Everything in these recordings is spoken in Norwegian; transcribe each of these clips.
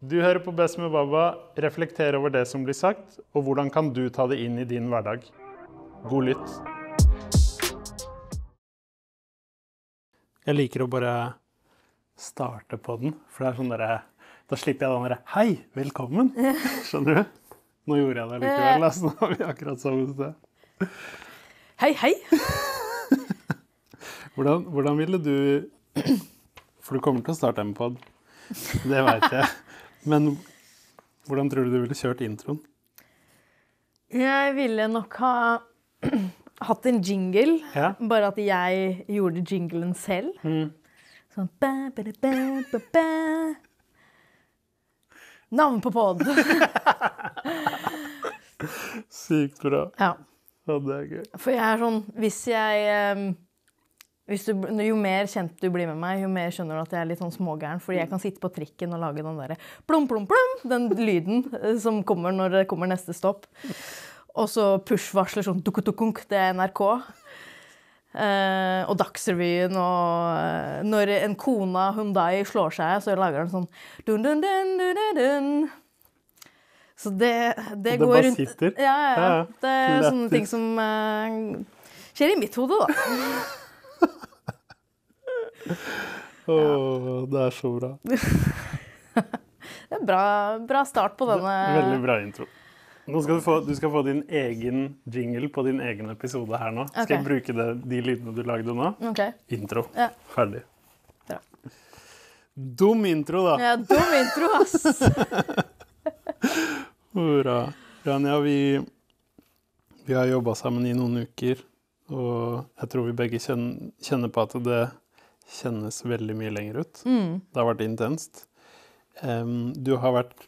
Du hører på Best med Baba. Reflekter over det som blir sagt, og hvordan kan du ta det inn i din hverdag. God lytt. Jeg liker å bare starte på den, for det er sånn derre Da slipper jeg den derre Hei, velkommen! Skjønner du? Nå gjorde jeg det likevel, altså. Nå er vi akkurat samme sted. Hei, hei. Hvordan, hvordan ville du For du kommer til å starte en pod, det veit jeg. Men hvordan tror du du ville kjørt introen? Jeg ville nok ha hatt en jingle, Ja. bare at jeg gjorde jinglen selv. Mm. Sånn ba, ba, ba, ba, ba. Navn på pod. Sykt bra. ja. Ja, det er gøy. For jeg er sånn Hvis jeg hvis du, Jo mer kjent du blir med meg, jo mer skjønner du at jeg er litt sånn smågæren. Fordi jeg kan sitte på trikken og lage den derre plom, plom, plom, den lyden eh, som kommer når det kommer neste stopp. Og så push-varsler sånn duk, duk, duk, det er NRK. Eh, og Dagsrevyen og eh, Når en Kona Hundai slår seg, så lager den sånn dun, dun, dun, dun, dun. Så det, det, det går bare rundt sitter? Ja, sitter? Ja, ja. ja. Det er sånne ting som eh, skjer i mitt hode, da. Åh, det er så bra. Det er bra, bra start på denne Veldig bra intro. Nå skal du, få, du skal få din egen jingle på din egen episode her nå. Skal jeg bruke det, de lydene du lagde nå? Okay. Intro. Ja. Ferdig. Bra. Dum intro, da. Ja, dum intro, ass. Hurra. Rania, vi, vi har jobba sammen i noen uker, og jeg tror vi begge kjenner på at det kjennes veldig mye lenger ut. Mm. Det har vært intenst. Um, du har vært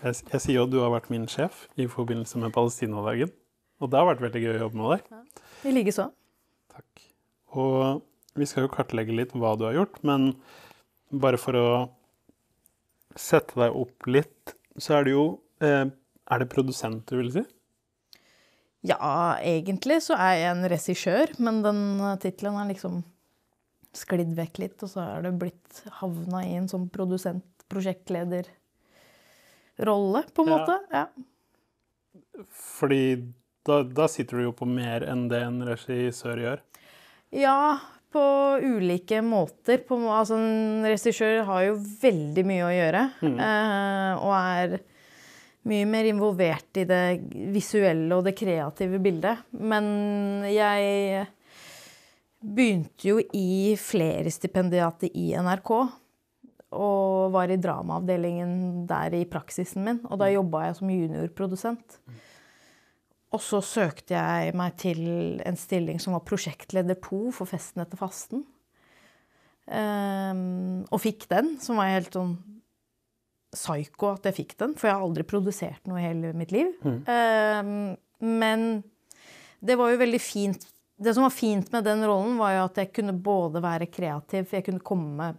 jeg, jeg sier jo at du har vært min sjef i forbindelse med Palestinadagen. Og det har vært veldig gøy å jobbe med deg. I likeså. Takk. Og vi skal jo kartlegge litt hva du har gjort, men bare for å sette deg opp litt, så er det jo eh, Er det produsent du vil si? Ja, egentlig så er jeg en regissør, men den uh, tittelen er liksom sklidd vekk litt, og så er det blitt havna i en sånn produsent-prosjektleder-rolle, på en Ja. måte. Ja. Fordi da, da sitter du jo på mer enn det en regissør gjør. Ja, på ulike måter. På, altså, en regissør har jo veldig mye å gjøre. Eh, og er mye mer involvert i det visuelle og det kreative bildet. Men jeg begynte jo i flere stipendiater i NRK. Og var i dramaavdelingen der i praksisen min. Og da jobba jeg som juniorprodusent. Og så søkte jeg meg til en stilling som var prosjektleder to for Festen etter fasten. Um, og fikk den, som var helt sånn psyko at jeg fikk den, for jeg har aldri produsert noe i hele mitt liv. Ehm, men det var jo veldig fint. Det som var fint med den rollen, var jo at jeg kunne både være kreativ, for jeg kunne komme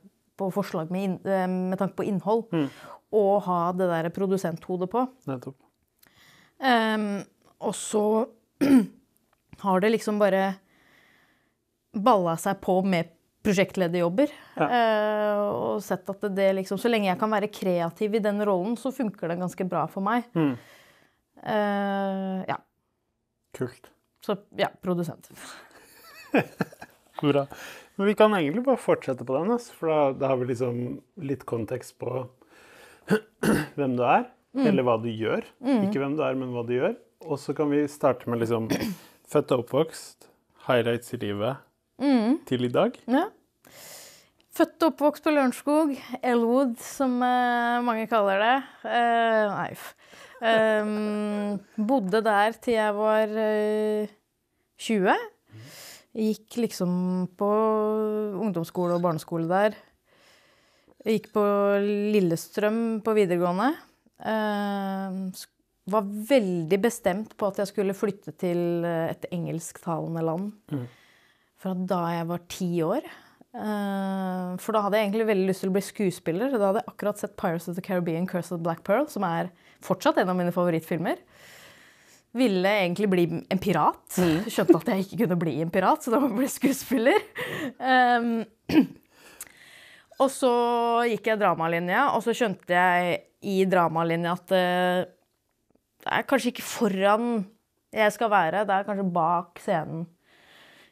på forslag med, inn, eh, med tanke på innhold, og ha det der produsenthodet på. Nettopp. Um, og så har det liksom bare balla seg på med prosjektlederjobber. Eh, og sett at det liksom Så lenge jeg kan være kreativ i den rollen, så funker det ganske bra for meg. Mm. Uh, ja. Kult. Så ja, produsent. Bra. Men vi kan egentlig bare fortsette på den, for da, da har vi liksom litt kontekst på hvem du er, eller hva du gjør. Ikke hvem du er, men hva du gjør. Og så kan vi starte med liksom født og oppvokst, highlights i livet til i dag. Ja. Født og oppvokst på Lørenskog. Elwood, som eh, mange kaller det. Eh, nei. Ehm, bodde der til jeg var eh, 20. Gikk liksom på ungdomsskole og barneskole der. Gikk på Lillestrøm på videregående. Ehm, var veldig bestemt på at jeg skulle flytte til eh, et engelsktalende land fra da jeg var ti år. Eh, For da hadde jeg egentlig veldig lyst til å bli skuespiller. Da hadde jeg akkurat sett 'Pirates of the Caribbean Curse of the Black Pearl', som er fortsatt en av mine favorittfilmer. Ville egentlig bli en pirat. Skjønte at jeg ikke kunne bli en pirat, så da må jeg bli skuespiller. Um, Og så gikk jeg dramalinja, og så skjønte jeg i dramalinja at eh, det er kanskje ikke foran jeg skal være, det er kanskje bak scenen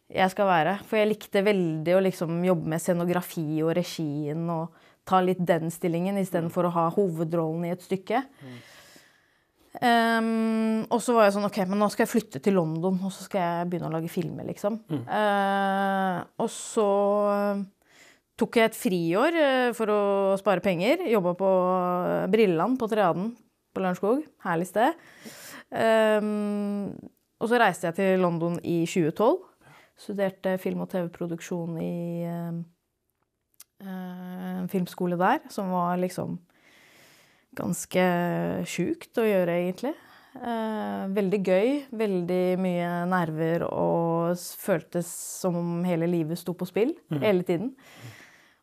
jeg skal være. For jeg likte veldig å liksom jobbe med scenografi og regien og ta litt den stillingen istedenfor å ha hovedrollen i et stykke. Um, og så var jeg sånn OK, men nå skal jeg flytte til London, og så skal jeg begynne å lage filmer, liksom. Uh, og så tok jeg et friår uh, for å spare penger. Jobba på Brilleland på Triaden på Lørenskog. Herlig sted. Um, og så reiste jeg til London i 2012. Studerte film- og TV-produksjon i uh, en filmskole der, som var liksom ganske sjukt å gjøre, egentlig. Uh, veldig gøy, veldig mye nerver og føltes som om hele livet sto på spill mm. hele tiden.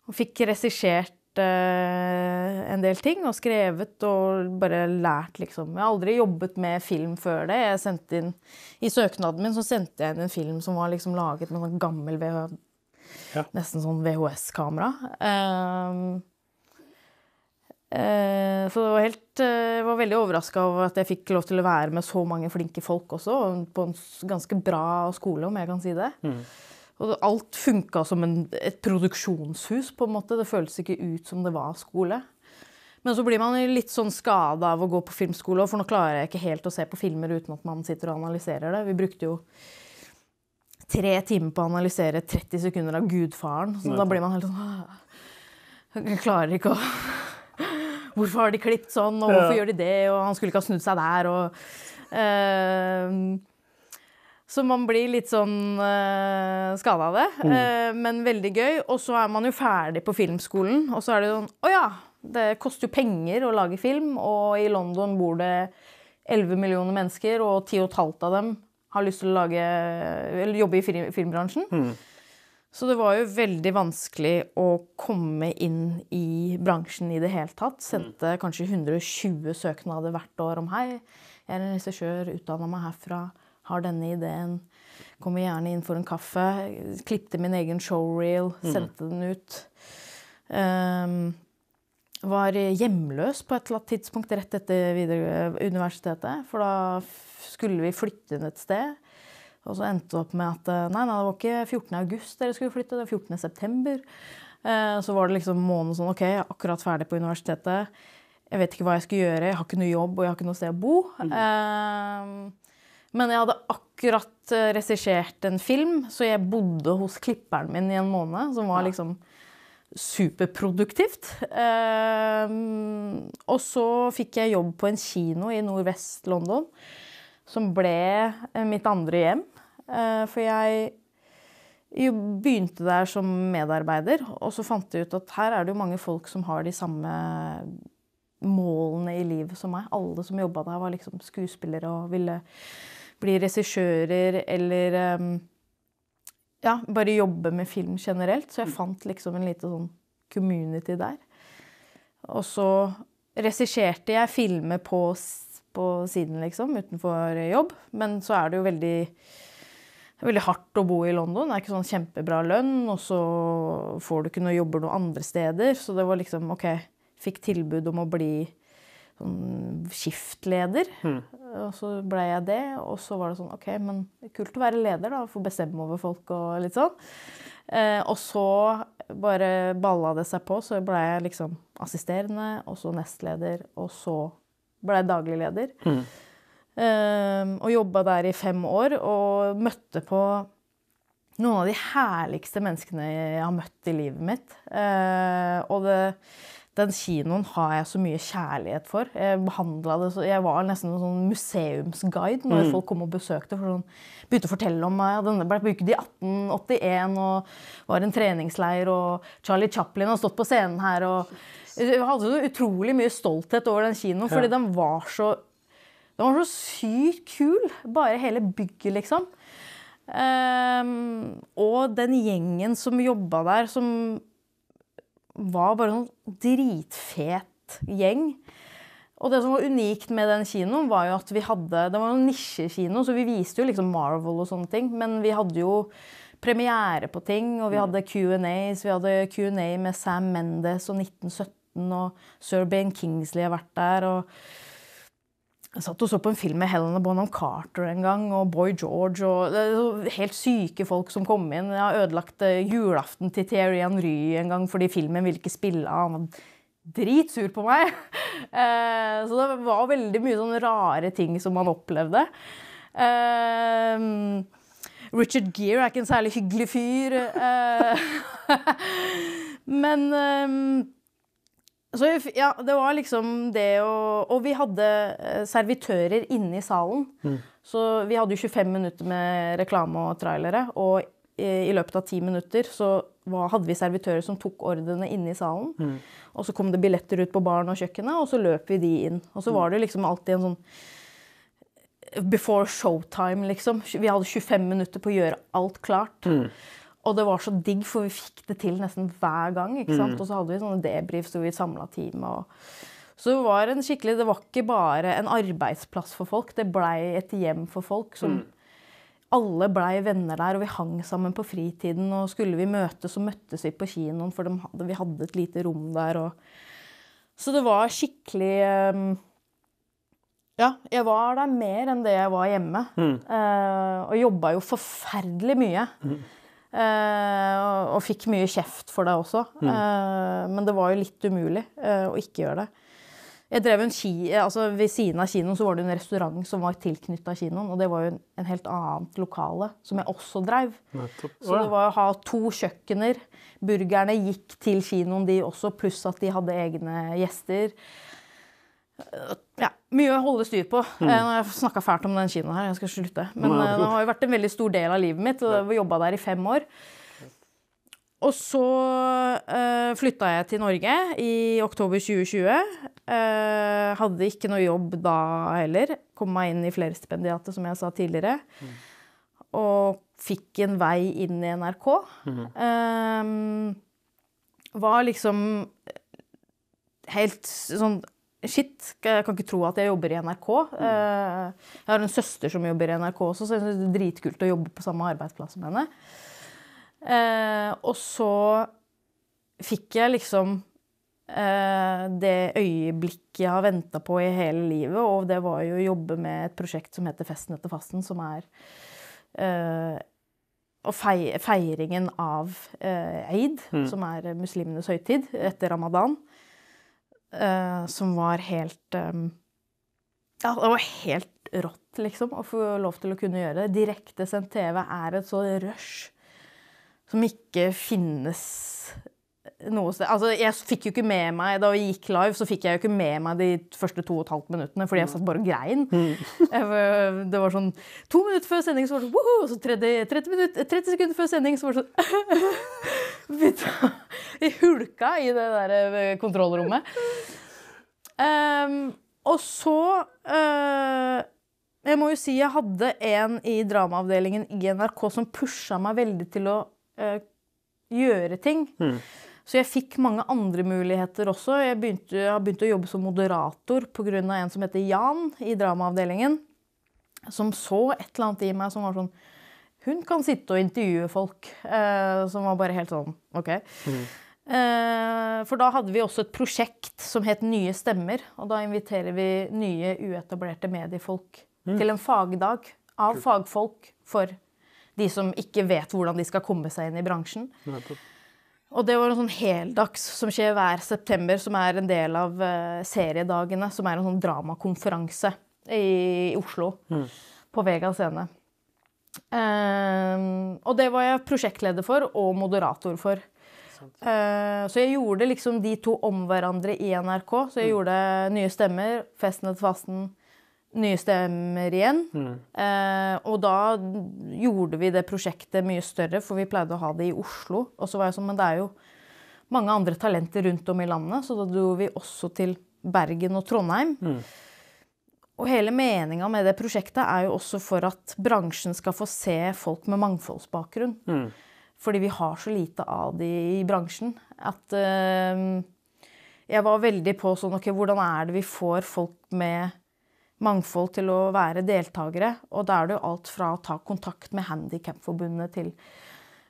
Og fikk regissert uh, en del ting og skrevet og bare lært, liksom. Jeg har aldri jobbet med film før det. Jeg sendte inn, I søknaden min så sendte jeg inn en film som var liksom laget med en gammel VH, ja. Nesten sånn VHS-kamera. Uh, Eh, så det var, helt, eh, jeg var veldig overraska over at jeg fikk lov til å være med så mange flinke folk også. På en ganske bra skole, om jeg kan si det. Mm. Og alt funka som en, et produksjonshus, på en måte. Det føltes ikke ut som det var skole. Men så blir man litt sånn skada av å gå på filmskole, for nå klarer jeg ikke helt å se på filmer uten at man sitter og analyserer det. Vi brukte jo tre timer på å analysere 30 sekunder av Gudfaren. Så da blir man helt sånn Jeg klarer ikke å Hvorfor har de klippet sånn, og hvorfor ja. gjør de det? Og han skulle ikke ha snudd seg der. Og, uh, så man blir litt sånn uh, eh, skada av det. Mm. Uh, men veldig gøy. Og så er man jo ferdig på filmskolen, og så er det sånn Å ja, det koster jo penger å lage film, og i London bor det 11 millioner mennesker, og 10 15 av dem har lyst til å lage, jobbe i filmbransjen. Mm. Så det var jo veldig vanskelig å komme inn i bransjen i det hele tatt. Sendte kanskje 120 søknader hvert år om hei, jeg er en regissør, utdanna meg herfra, har denne ideen. Kommer gjerne inn for en kaffe. Klipte min egen showreel, mm. sendte den ut. Um, var hjemløs på et eller annet tidspunkt rett etter universitetet. For da skulle vi flytte inn et sted. Og så endte det opp med at eh, nei, nei, det var ikke 14. august dere skulle flytte, det var 14. september. Eh, så var det liksom måneden sånn OK, jeg er akkurat ferdig på universitetet. Jeg vet ikke hva jeg skal gjøre, jeg har ikke noe jobb og jeg har ikke noe sted å bo. Mm. Men jeg hadde akkurat regissert en film, så jeg bodde hos klipperen min i en måned. Som var liksom superproduktivt. Og så fikk jeg jobb på en kino i nordvest London. Som ble mitt andre hjem. Eh, for jeg begynte der som medarbeider, og så fant jeg ut at her er det jo mange folk som har de samme målene i livet som meg. Alle som jobba der, var liksom skuespillere og ville bli regissører eller um, ja, bare jobbe med film generelt. Så jeg fant liksom en liten sånn community der. Og så regisserte jeg filmer på, på siden, liksom, utenfor jobb. Men så er det jo veldig er veldig hardt å bo i London. Det er ikke sånn kjempebra lønn, og så får du ikke noe jobber noen andre steder. Så det var liksom OK. Fikk tilbud om å bli sånn skiftleder. Mm. Og så ble jeg det. Og så var det sånn OK, men det kult å være leder, da. Få bestemme over folk og litt sånn. Eh, og så bare balla det seg på, så ble jeg liksom assisterende, og så nestleder, og så ble jeg daglig leder. Mm. Ehm, og jobba der i fem år og møtte på noen av de herligste menneskene jeg har møtt i livet mitt. Ehm, og det, den kinoen har jeg så mye kjærlighet for. Jeg, det så, jeg var nesten en sånn museumsguide når mm. folk kom og besøkte. For sånn, begynte å fortelle om meg. Denne ble bygd i 1881 og var en treningsleir. Og Charlie Chaplin har stått på scenen her. og Jeg hadde så utrolig mye stolthet over den kinoen, fordi ja. den var så den var så sykt kul. Bare hele bygget, liksom. Um, og den gjengen som jobba der, som var bare sånn dritfet gjeng. Og det som var unikt med den kinoen, var jo at vi hadde Det var en nisjekino, så vi viste jo liksom Marvel og sånne ting. Men vi hadde jo premiere på ting, og vi hadde Q&As. Vi hadde Q&A med Sam Mendes og 1917, og Sir Ben Kingsley har vært der. og jeg satt og så på en film med Helena Bonham Carter en gang, og Boy George. og Helt syke folk som kom inn. Jeg har ødelagt eh, julaften til Thierry Henry en gang fordi filmen ville ikke spille. Han var dritsur på meg. Eh, så det var veldig mye sånne rare ting som man opplevde. Eh, Richard Gere er ikke en særlig hyggelig fyr. Men så ja, det var liksom det å Og vi hadde eh, servitører inne i salen. Mm. Så vi hadde jo 25 minutter med reklame og trailere. Og i, løpet av 10 minutter så var, hadde vi servitører som tok ordrene inne i salen. Mm. Og så kom det billetter ut på baren og kjøkkenet, og så løp vi de inn. Og så var det liksom alltid en sånn Before showtime, liksom. Vi hadde 25 minutter på å gjøre alt klart. Mm. Og det var så digg, for vi fikk det til nesten hver gang. ikke sant? Mm. Og så hadde vi sånne debrief hvor vi samla teamet. Så det var en skikkelig, det var ikke bare en arbeidsplass for folk, det blei et hjem for folk. som mm. Alle blei venner der, og vi hang sammen på fritiden. Og skulle vi møtes, så møttes vi på kinoen, for hadde, vi hadde et lite rom der. Og... Så det var skikkelig um... Ja, jeg var der mer enn det jeg var hjemme. Mm. Uh, og jobba jo forferdelig mye. Mm. Uh, og, fikk mye kjeft for det også. Mm. Uh, men det var jo litt umulig uh, å ikke gjøre det. Jeg drev en ki, altså Ved siden av kinoen så var det en restaurant som var tilknytta kinoen. Og det var jo en, en, helt annet lokale som jeg også drev. Så det var å ha to kjøkkener. Burgerne gikk til kinoen, de også, pluss at de hadde egne gjester. Ja, mye å holde styr på. Mm. Jeg snakka fælt om den kinoen her, jeg skal slutte. Men uh, det har jo vært en veldig stor del av livet mitt, og jeg jobba der i fem år. Og så uh, eh, flytta jeg til Norge i oktober 2020. Uh, hadde ikke noe jobb da heller. Kom meg inn i flerstipendiatet, som jeg sa tidligere. Mm. Og fikk en vei inn i NRK. Mm. Uh, var liksom helt sånn Shit, jeg kan ikke tro at jeg jobber i NRK. Mm. Eh, jeg har en søster som jobber i NRK også, så jeg syns det er dritkult å jobbe på samme arbeidsplass som henne. Eh, og så fikk jeg liksom eh, det øyeblikket jeg har venta på i hele livet, og det var jo å jobbe med et prosjekt som heter Festen etter fasten, som er og feiringen av eid, mm. som er muslimenes høytid etter ramadan. Uh, som var helt um, Ja, det var helt rått, liksom, å få lov til å kunne gjøre det. Direktesendt TV er et så rush som ikke finnes noe sted. Altså, jeg fikk jo ikke med meg, Da vi gikk live, så fikk jeg jo ikke med meg de første to og et halvt minuttene, fordi jeg satt bare og grein. Mm. Det var sånn To minutter før sending så var det sånn Woho! Og så 30, 30, minutter, 30 sekunder før sending så var det sånn Vi hulka i det der eh, kontrollrommet. Um, og så uh, Jeg må jo si jeg hadde en i dramaavdelingen i NRK som pusha meg veldig til å uh, gjøre ting. Mm. Så jeg fikk mange andre muligheter også. Jeg, begynte, jeg har begynt å jobbe som moderator pga. en som heter Jan i dramaavdelingen. Som så et eller annet i meg som var sånn Hun kan sitte og intervjue folk. Eh, som var bare helt sånn OK. Mm. Eh, for da hadde vi også et prosjekt som het Nye stemmer. Og da inviterer vi nye uetablerte mediefolk mm. til en fagdag av Kul. fagfolk for de som ikke vet hvordan de skal komme seg inn i bransjen. Nettopp. Og det var en sånn heldags som skjer hver september, som er en del av uh, seriedagene. Som er en sånn dramakonferanse i Oslo. Mm. På Vega scene. Uh, og det var jeg prosjektleder for og moderator for. Uh, så jeg gjorde liksom de to om hverandre i NRK. Så jeg mm. gjorde Nye stemmer, Festen etter fasten, nye stemmer igjen. Mm. Eh, og da gjorde vi det prosjektet mye større, for vi pleide å ha det i Oslo. Og så var jeg sånn, Men det er jo mange andre talenter rundt om i landet, så da dro vi også til Bergen og Trondheim. Mm. Og hele meninga med det prosjektet er jo også for at bransjen skal få se folk med mangfoldsbakgrunn. Mm. Fordi vi har så lite av det i bransjen. At øh, jeg var veldig på sånn OK, hvordan er det vi får folk med mangfold til å være deltakere. Og da er det jo alt fra å ta kontakt med Handikapforbundet til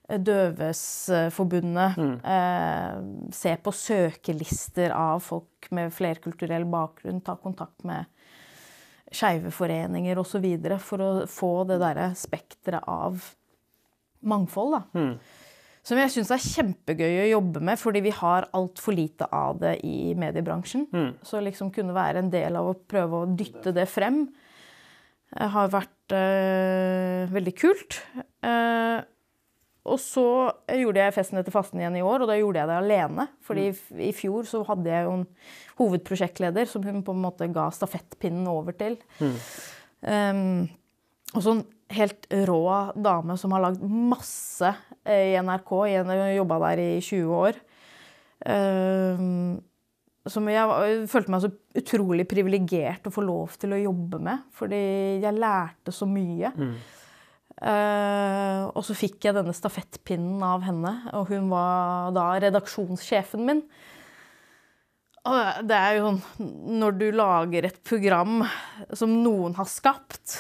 Døvesforbundet. Mm. Eh, se på søkelister av folk med flerkulturell bakgrunn. Ta kontakt med skeive foreninger osv. for å få det derre spekteret av mangfold. da. Som jeg syns er kjempegøy å jobbe med, fordi vi har altfor lite av det i mediebransjen. Så liksom kunne være en del av å prøve å dytte det frem eh, har vært eh, veldig kult. Uh, og så gjorde jeg festen etter fasten igjen i år, og da gjorde jeg det alene. Fordi i fjor så hadde jeg jo en hovedprosjektleder som hun på en måte ga stafettpinnen over til. Um, og så en helt rå dame som har lagd masse eh, i NRK. Jobba der i 20 år. Um, som jeg følte meg så utrolig privilegert å få lov til å jobbe med. Fordi jeg lærte så mye. Eh, og så fikk jeg denne stafettpinnen av henne, og hun var da redaksjonssjefen min. Og det er jo sånn Når du lager et program som noen har skapt,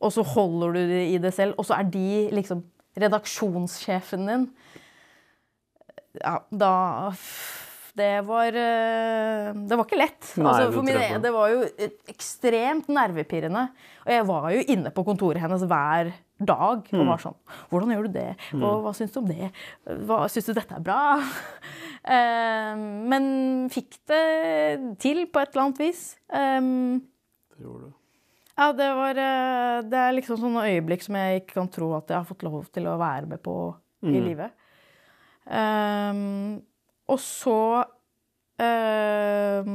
og så holder du det i det selv, og så er de liksom redaksjonssjefen din Ja, da Det var eh, Det var ikke lett. Nei, altså, for min, det var jo ekstremt nervepirrende. Og jeg var jo inne på kontoret hennes hver dag og Mm. var sånn Hvordan gjør du det? Hva, hva syns du om det? Hva, syns du dette er bra? Eh, men fikk det til på et eller annet vis. Um, Det gjorde du. Ja, det var eh, Det er liksom sånne øyeblikk som jeg ikke kan tro at jeg har fått lov til å være med på i livet. Um, og så um,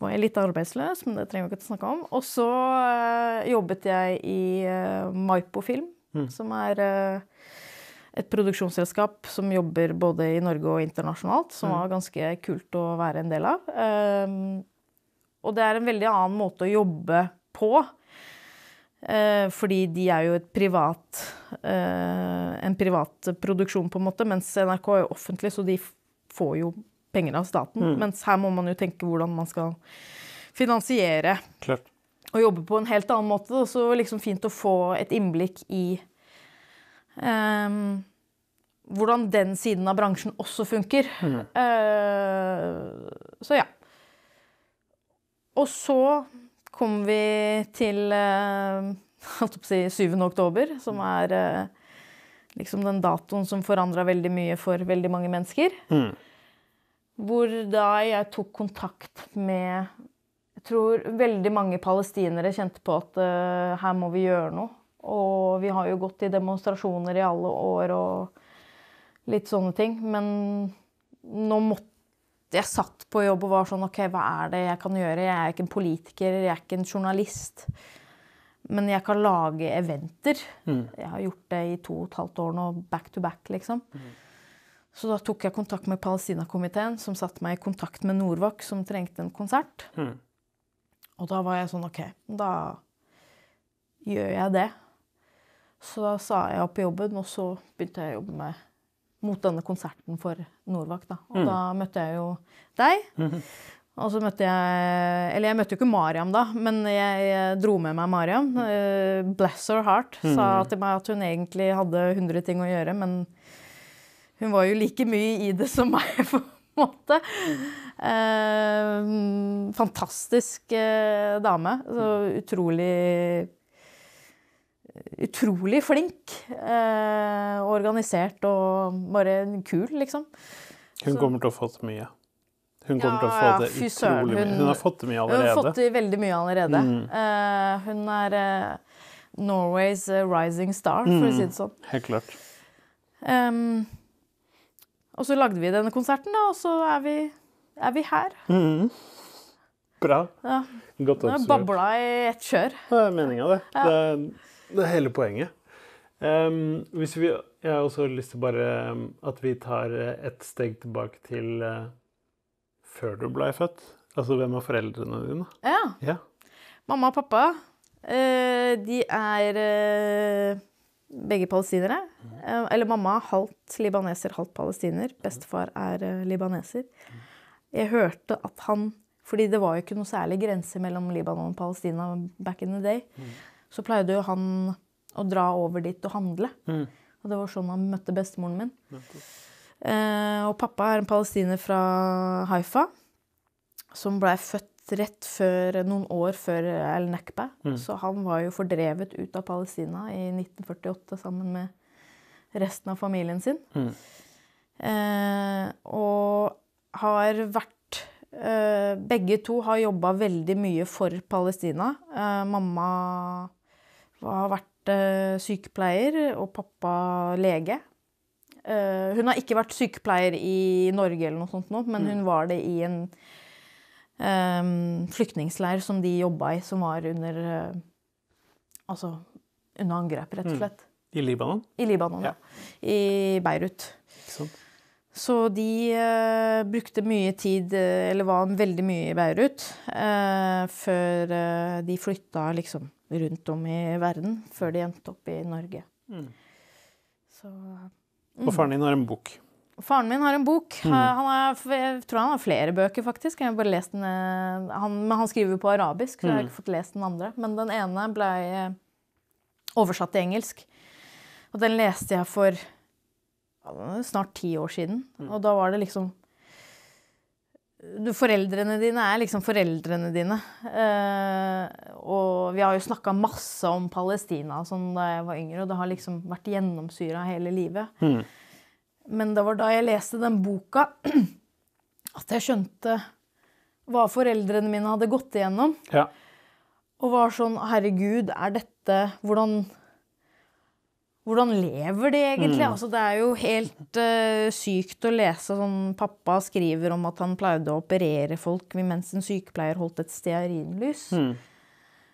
var jeg litt arbeidsløs, men det trenger vi ikke å snakke om. Og så uh, jobbet jeg i uh, Maipo Film, som er uh, et produksjonsselskap som jobber både i Norge og internasjonalt, som var ganske kult å være en del av. Um, og det er en veldig annen måte å jobbe på. Eh, fordi de er jo et privat, eh, en privat produksjon, på en måte, mens NRK er jo offentlig, så de får jo penger av staten. Mens her må man jo tenke hvordan man skal finansiere Klart. og jobbe på en helt annen måte. da. Så liksom fint å få et innblikk i um, hvordan den siden av bransjen også funker. Eh, så ja. Og så kom vi til eh, holdt si 7. oktober, som er eh, liksom den datoen som forandra veldig mye for veldig mange mennesker. Mm. Hvor da jeg tok kontakt med Jeg tror veldig mange palestinere kjente på at uh, her må vi gjøre noe. Og vi har jo gått i demonstrasjoner i alle år og litt sånne ting. Men nå måtte Jeg satt på jobb og var sånn OK, hva er det jeg kan gjøre? Jeg er ikke en politiker, jeg er ikke en journalist. Men jeg kan lage eventer. Jeg har gjort det i to og et halvt år nå, back to back, liksom. Så da tok jeg kontakt med Palestinakomiteen, som satte meg i kontakt med Norvak, som trengte en konsert. Mm. Og da var jeg sånn OK, da gjør jeg det. Så da sa jeg opp jobben, og så begynte jeg å jobbe med mot denne konserten for Norvak. Da. Og da møtte jeg jo deg. Og så møtte jeg Eller jeg møtte jo ikke Mariam da, men jeg, jeg dro med meg Mariam. Uh, bless her heart. Sa til meg at hun egentlig hadde 100 ting å gjøre, men hun var jo like mye i det som meg, på en måte. Uh, fantastisk uh, dame. Så utrolig Utrolig flink. Eh, organisert og bare kul, liksom. Hun Så- kommer til å få til mye. Hun kommer til å få ja, det utrolig mye. hun- har fått det mye allerede. Hun har fått det veldig mye allerede. Mm. Eh, hun er eh, Norways rising star, for å si det sånn. Helt klart. Um, og så lagde vi denne konserten, da, og så er vi, er vi her. Bra. Ja. Godt Det oppsummert. babla i ett kjør. Det er meninga, det. Det, er, det er hele poenget. Um, hvis vi, jeg har også lyst til bare at vi tar eh, et steg tilbake til uh, før du ble født. Altså, hvem er foreldrene dine? Ja. Ja. Mamma og pappa, uh, de er uh, begge palestinere. Eh, eller mamma halvt libaneser, halvt palestiner. Bestefar er libaneser. Jeg hørte at han Fordi det var jo ikke noe særlig grense mellom Libanon og Palestina back in the day. Så pleide jo han å dra over dit og handle. Mm. Og det var sånn han møtte bestemoren min. Eh, og pappa er en palestiner fra Haifa, som blei født rett før, noen år før El Nakba. Mm. Så han var jo fordrevet ut av Palestina i 1948 sammen med resten av familien sin. Mm. Eh, og har vært eh, Begge to har jobba veldig mye for Palestina. Eh, mamma har vært eh, sykepleier, og pappa lege. Eh, hun har ikke vært sykepleier i Norge, eller noe sånt nå, men hun var det i en eh, flyktningleir som de jobba i, som var under Altså under angrep, rett og slett. I Libanon? I Libanon, Ja. ja. I Beirut. Ikke sant? Så de eh, brukte mye tid, eh, eller var veldig mye i Beirut, eh, før eh, de flytta liksom rundt om i verden, før de endte opp i Norge. Mm. Så Og faren din har en bok. Faren min har en bok. Mm. Han har, jeg tror han har flere bøker, faktisk. Jeg har bare lest den, eh, han, men han skriver på arabisk, så jeg har Mm. ikke fått lest den andre. Men den ene ble eh, oversatt til engelsk. Og den leste jeg for snart ti år siden. Mm. Og da var det liksom du, Foreldrene dine er liksom foreldrene dine. Eh, og vi har jo snakka masse om Palestina sånn da jeg var yngre, og det har liksom vært gjennomsyra hele livet. Mm. Men det var da jeg leste den boka at jeg skjønte hva foreldrene mine hadde gått igjennom. Ja. Og var sånn Herregud, er dette Hvordan hvordan lever de egentlig? Altså, det er jo helt uh, sykt å lese sånn Pappa skriver om at han pleide å operere folk mens en sykepleier holdt et stearinlys. Mm.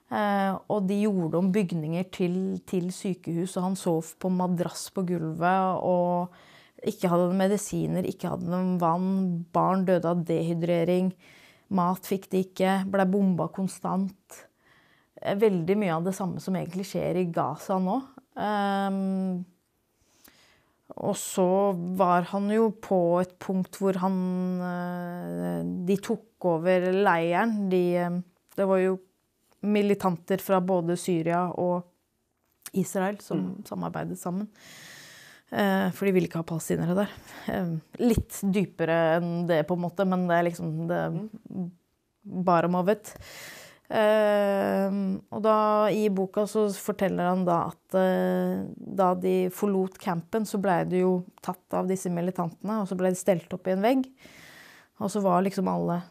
Uh, og de gjorde om bygninger til, til sykehus, og han sov på madrass på gulvet. Og ikke hadde de medisiner, ikke hadde de vann. Barn døde av dehydrering. Mat fikk de ikke. Ble bomba konstant. Eh, Veldig mye av det samme som egentlig skjer i Gaza nå. Ehm, og så var han jo på et punkt hvor han eh, De tok over leiren. De, eh, det var jo militanter fra både Syria og Israel som samarbeidet sammen. Eh, for de ville ikke ha palestinere der. Eh, litt dypere enn det, på en måte, men det er liksom det bottom of Eh, og da i boka så forteller han da at uh, da de forlot campen, så ble de jo tatt av disse militantene, og så ble de stelt opp i en vegg. Og så var liksom alle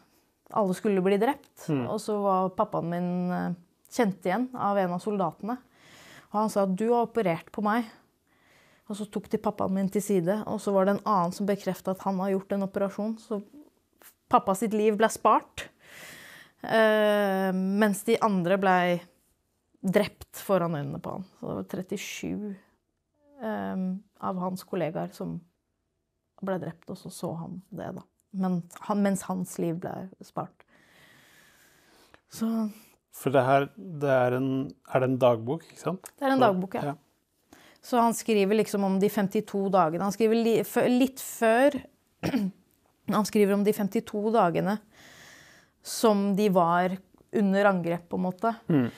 Alle skulle bli drept. Og så var pappaen min uh, kjent igjen av en av soldatene. Og han sa at 'du har operert på meg'. Og så tok de pappaen min til side, og så var det en annen som bekrefta at han har gjort en operasjon. Så pappa sitt liv ble spart. Eh, mens de andre ble drept foran øynene på han. Så det var 37 eh, av hans kollegaer som ble drept, og så så han det, da. Men, han, mens hans liv ble spart. Så For det her det er, en, er det en dagbok, ikke sant? det er en dagbok, ja. Ja. Så han skriver liksom om de 52 dagene. Han skriver li, litt før Han skriver om de 52 dagene som de var under angrep, på en måte. Mm.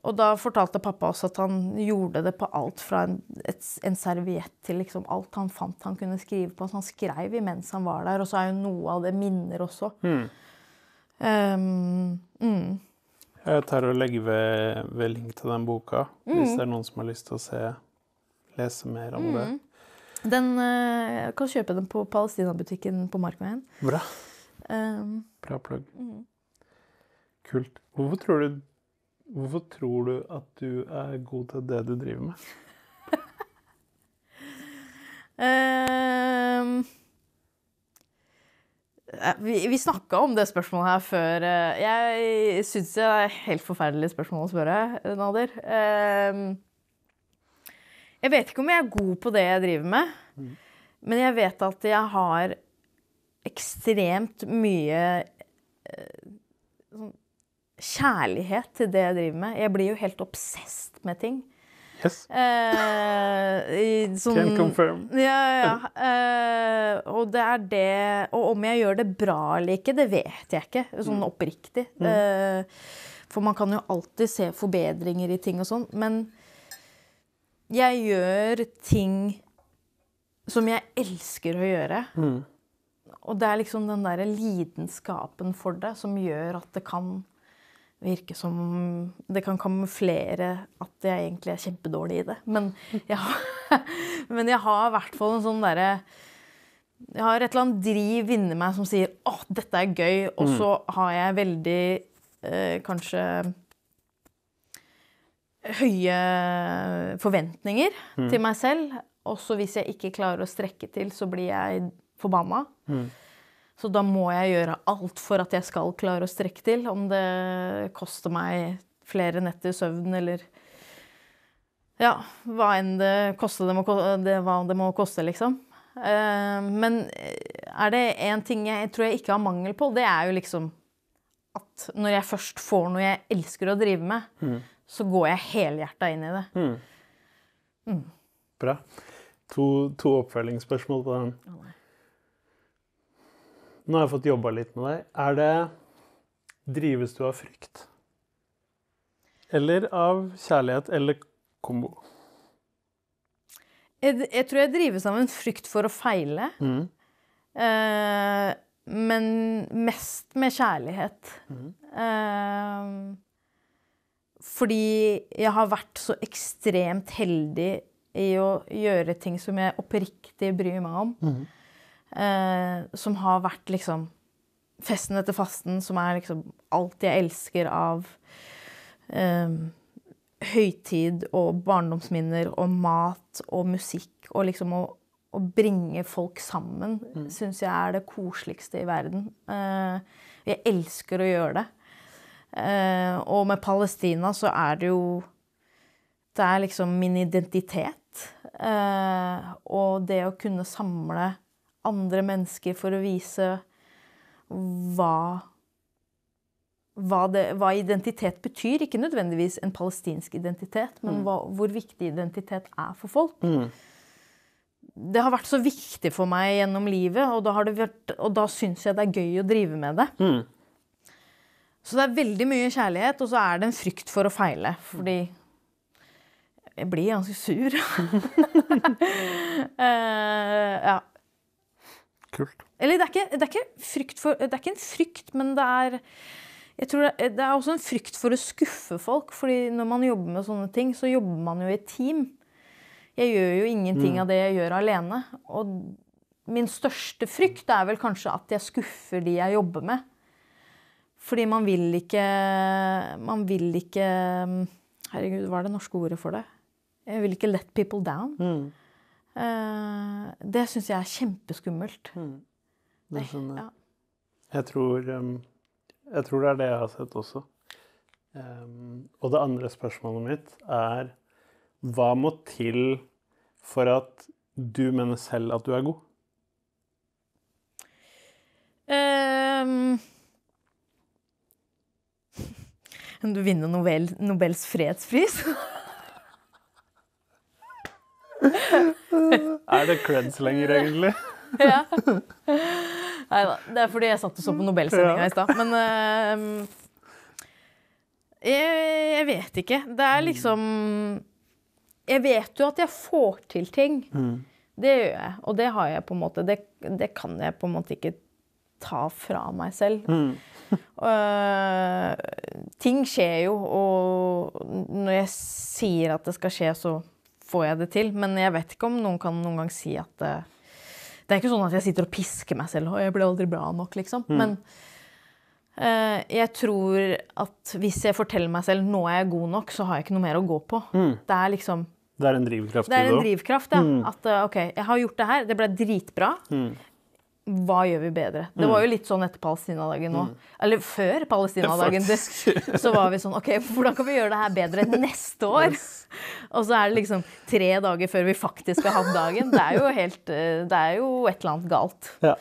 Og da fortalte pappa også at han gjorde det på alt fra en, et, en serviett til liksom alt han fant han kunne skrive på. Så han skrev imens han var der, og så er jo noe av det minner også. Mm. Um, mm. Jeg tar og legger ved, ved link til den boka, Mm. hvis det er noen som har lyst til å se, lese mer om det. Den eh, jeg kan kjøpe den på Palestina-butikken på Markveien. Bra. Um, Bra plugg. Mm. Kult. Hvorfor tror, du, hvorfor tror du at du er god til det du driver med? Eh, vi vi snakka om det spørsmålet her før. eh, Jeg syns det er helt forferdelig spørsmål å spørre, Nader. Ehm, jeg vet ikke om jeg er god på det jeg driver med, men jeg vet at jeg har ekstremt mye eh, sånn kjærlighet til det jeg driver med. Jeg blir jo helt obsessed med ting. Yes. Eh, i sånn, Can confirm. Ja, ja. Eh, og det er det Og om jeg gjør det bra eller ikke, det vet jeg ikke. Sånn oppriktig. Eh, for man kan jo alltid se forbedringer i ting og sånn. Men jeg gjør ting som jeg elsker å gjøre. Og det er liksom den derre lidenskapen for det som gjør at det kan virke som Det kan kamuflere at jeg egentlig er kjempedårlig i det. Men jeg har, men jeg har i hvert fall en sånn derre Jeg har et eller annet driv inni meg som sier 'Å, dette er gøy', og så har jeg veldig eh, kanskje høye forventninger til meg selv. Og så hvis jeg ikke klarer å strekke til, så blir jeg forbanna. Så da må jeg gjøre alt for at jeg skal klare å strekke til. Om det koster meg flere netter søvn eller Ja, hva enn det koster det må, det, det må koste, liksom. Uh, men er det én ting jeg tror jeg ikke har mangel på, det er jo liksom at når jeg først får noe jeg elsker å drive med, så går jeg helhjerta inn i det. Bra. To, to oppfølgingsspørsmål på den. Nå har jeg fått jobba litt med deg. Er det Drives du av frykt? Eller av kjærlighet, eller kombo? Jeg, jeg tror jeg drives av en frykt for å feile. Eh, men mest med kjærlighet. Eh, fordi jeg har vært så ekstremt heldig i å gjøre ting som jeg oppriktig bryr meg om. Eh, som har vært liksom festen etter fasten, som er liksom alt jeg elsker av eh, høytid og barndomsminner og mat og musikk og liksom å, å bringe folk sammen Mm. syns jeg er det koseligste i verden. Eh, jeg elsker å gjøre det. Eh, og med Palestina så er det jo Det er liksom min identitet. Eh, og det å kunne samle andre mennesker for å vise hva hva, det, hva identitet betyr. Ikke nødvendigvis en palestinsk identitet, men hva, hvor viktig identitet er for folk. Det har vært så viktig for meg gjennom livet, og da, har vært, og da syns jeg det er gøy å drive med det. Så det er veldig mye kjærlighet, og så er det en frykt for å feile. Fordi jeg blir ganske sur. uh, ja. Kult. Eller det er, ikke, det, er ikke for, det er ikke en frykt, men det er jeg tror det, det er også en frykt for å skuffe folk. fordi når man jobber med sånne ting, så jobber man jo i team. Jeg gjør jo ingenting av det jeg gjør alene. Og min største frykt er vel kanskje at jeg skuffer de jeg jobber med. Fordi man vil ikke Man vil ikke Herregud, hva er det norske ordet for det? Jeg vil ikke let people down. Eh, det syns jeg er kjempeskummelt. Det skjønner jeg. Ja. Jeg tror, um, jeg tror det er det jeg har sett også. Um, og det andre spørsmålet mitt er hva må til for at du mener selv at du er god? Um, du vinner Nobel, Nobels fredspris? Er det creds lenger, egentlig? ja. Nei da. Det er fordi jeg satt og så på Nobelsendinga i stad. Men uh, jeg, jeg vet ikke. Det er liksom Jeg vet jo at jeg får til ting. Det gjør jeg. Og det har jeg på en måte Det, det kan jeg på en måte ikke ta fra meg selv. Øh, ting skjer jo, og når jeg sier at det skal skje, så får jeg det til. Men jeg vet ikke om noen kan noen gang si at det, det er ikke sånn at jeg sitter og pisker meg selv og jeg blir aldri bra nok, liksom. Men øh, jeg tror at hvis jeg forteller meg selv nå er jeg god nok, så har jeg ikke noe mer å gå på. Det er liksom Det er en drivkraft det er en drivkraft, ja. At øh, OK, jeg har gjort det her, det ble dritbra. Hva gjør vi bedre? Det var jo litt sånn etter Palestinadagen nå. Eller før Palestinadagen. det- Så var vi sånn OK, hvordan kan vi gjøre det her bedre neste år? Og så er det liksom tre dager før vi faktisk har hatt dagen. Det er jo helt øh, Det er jo et eller annet galt. Ja.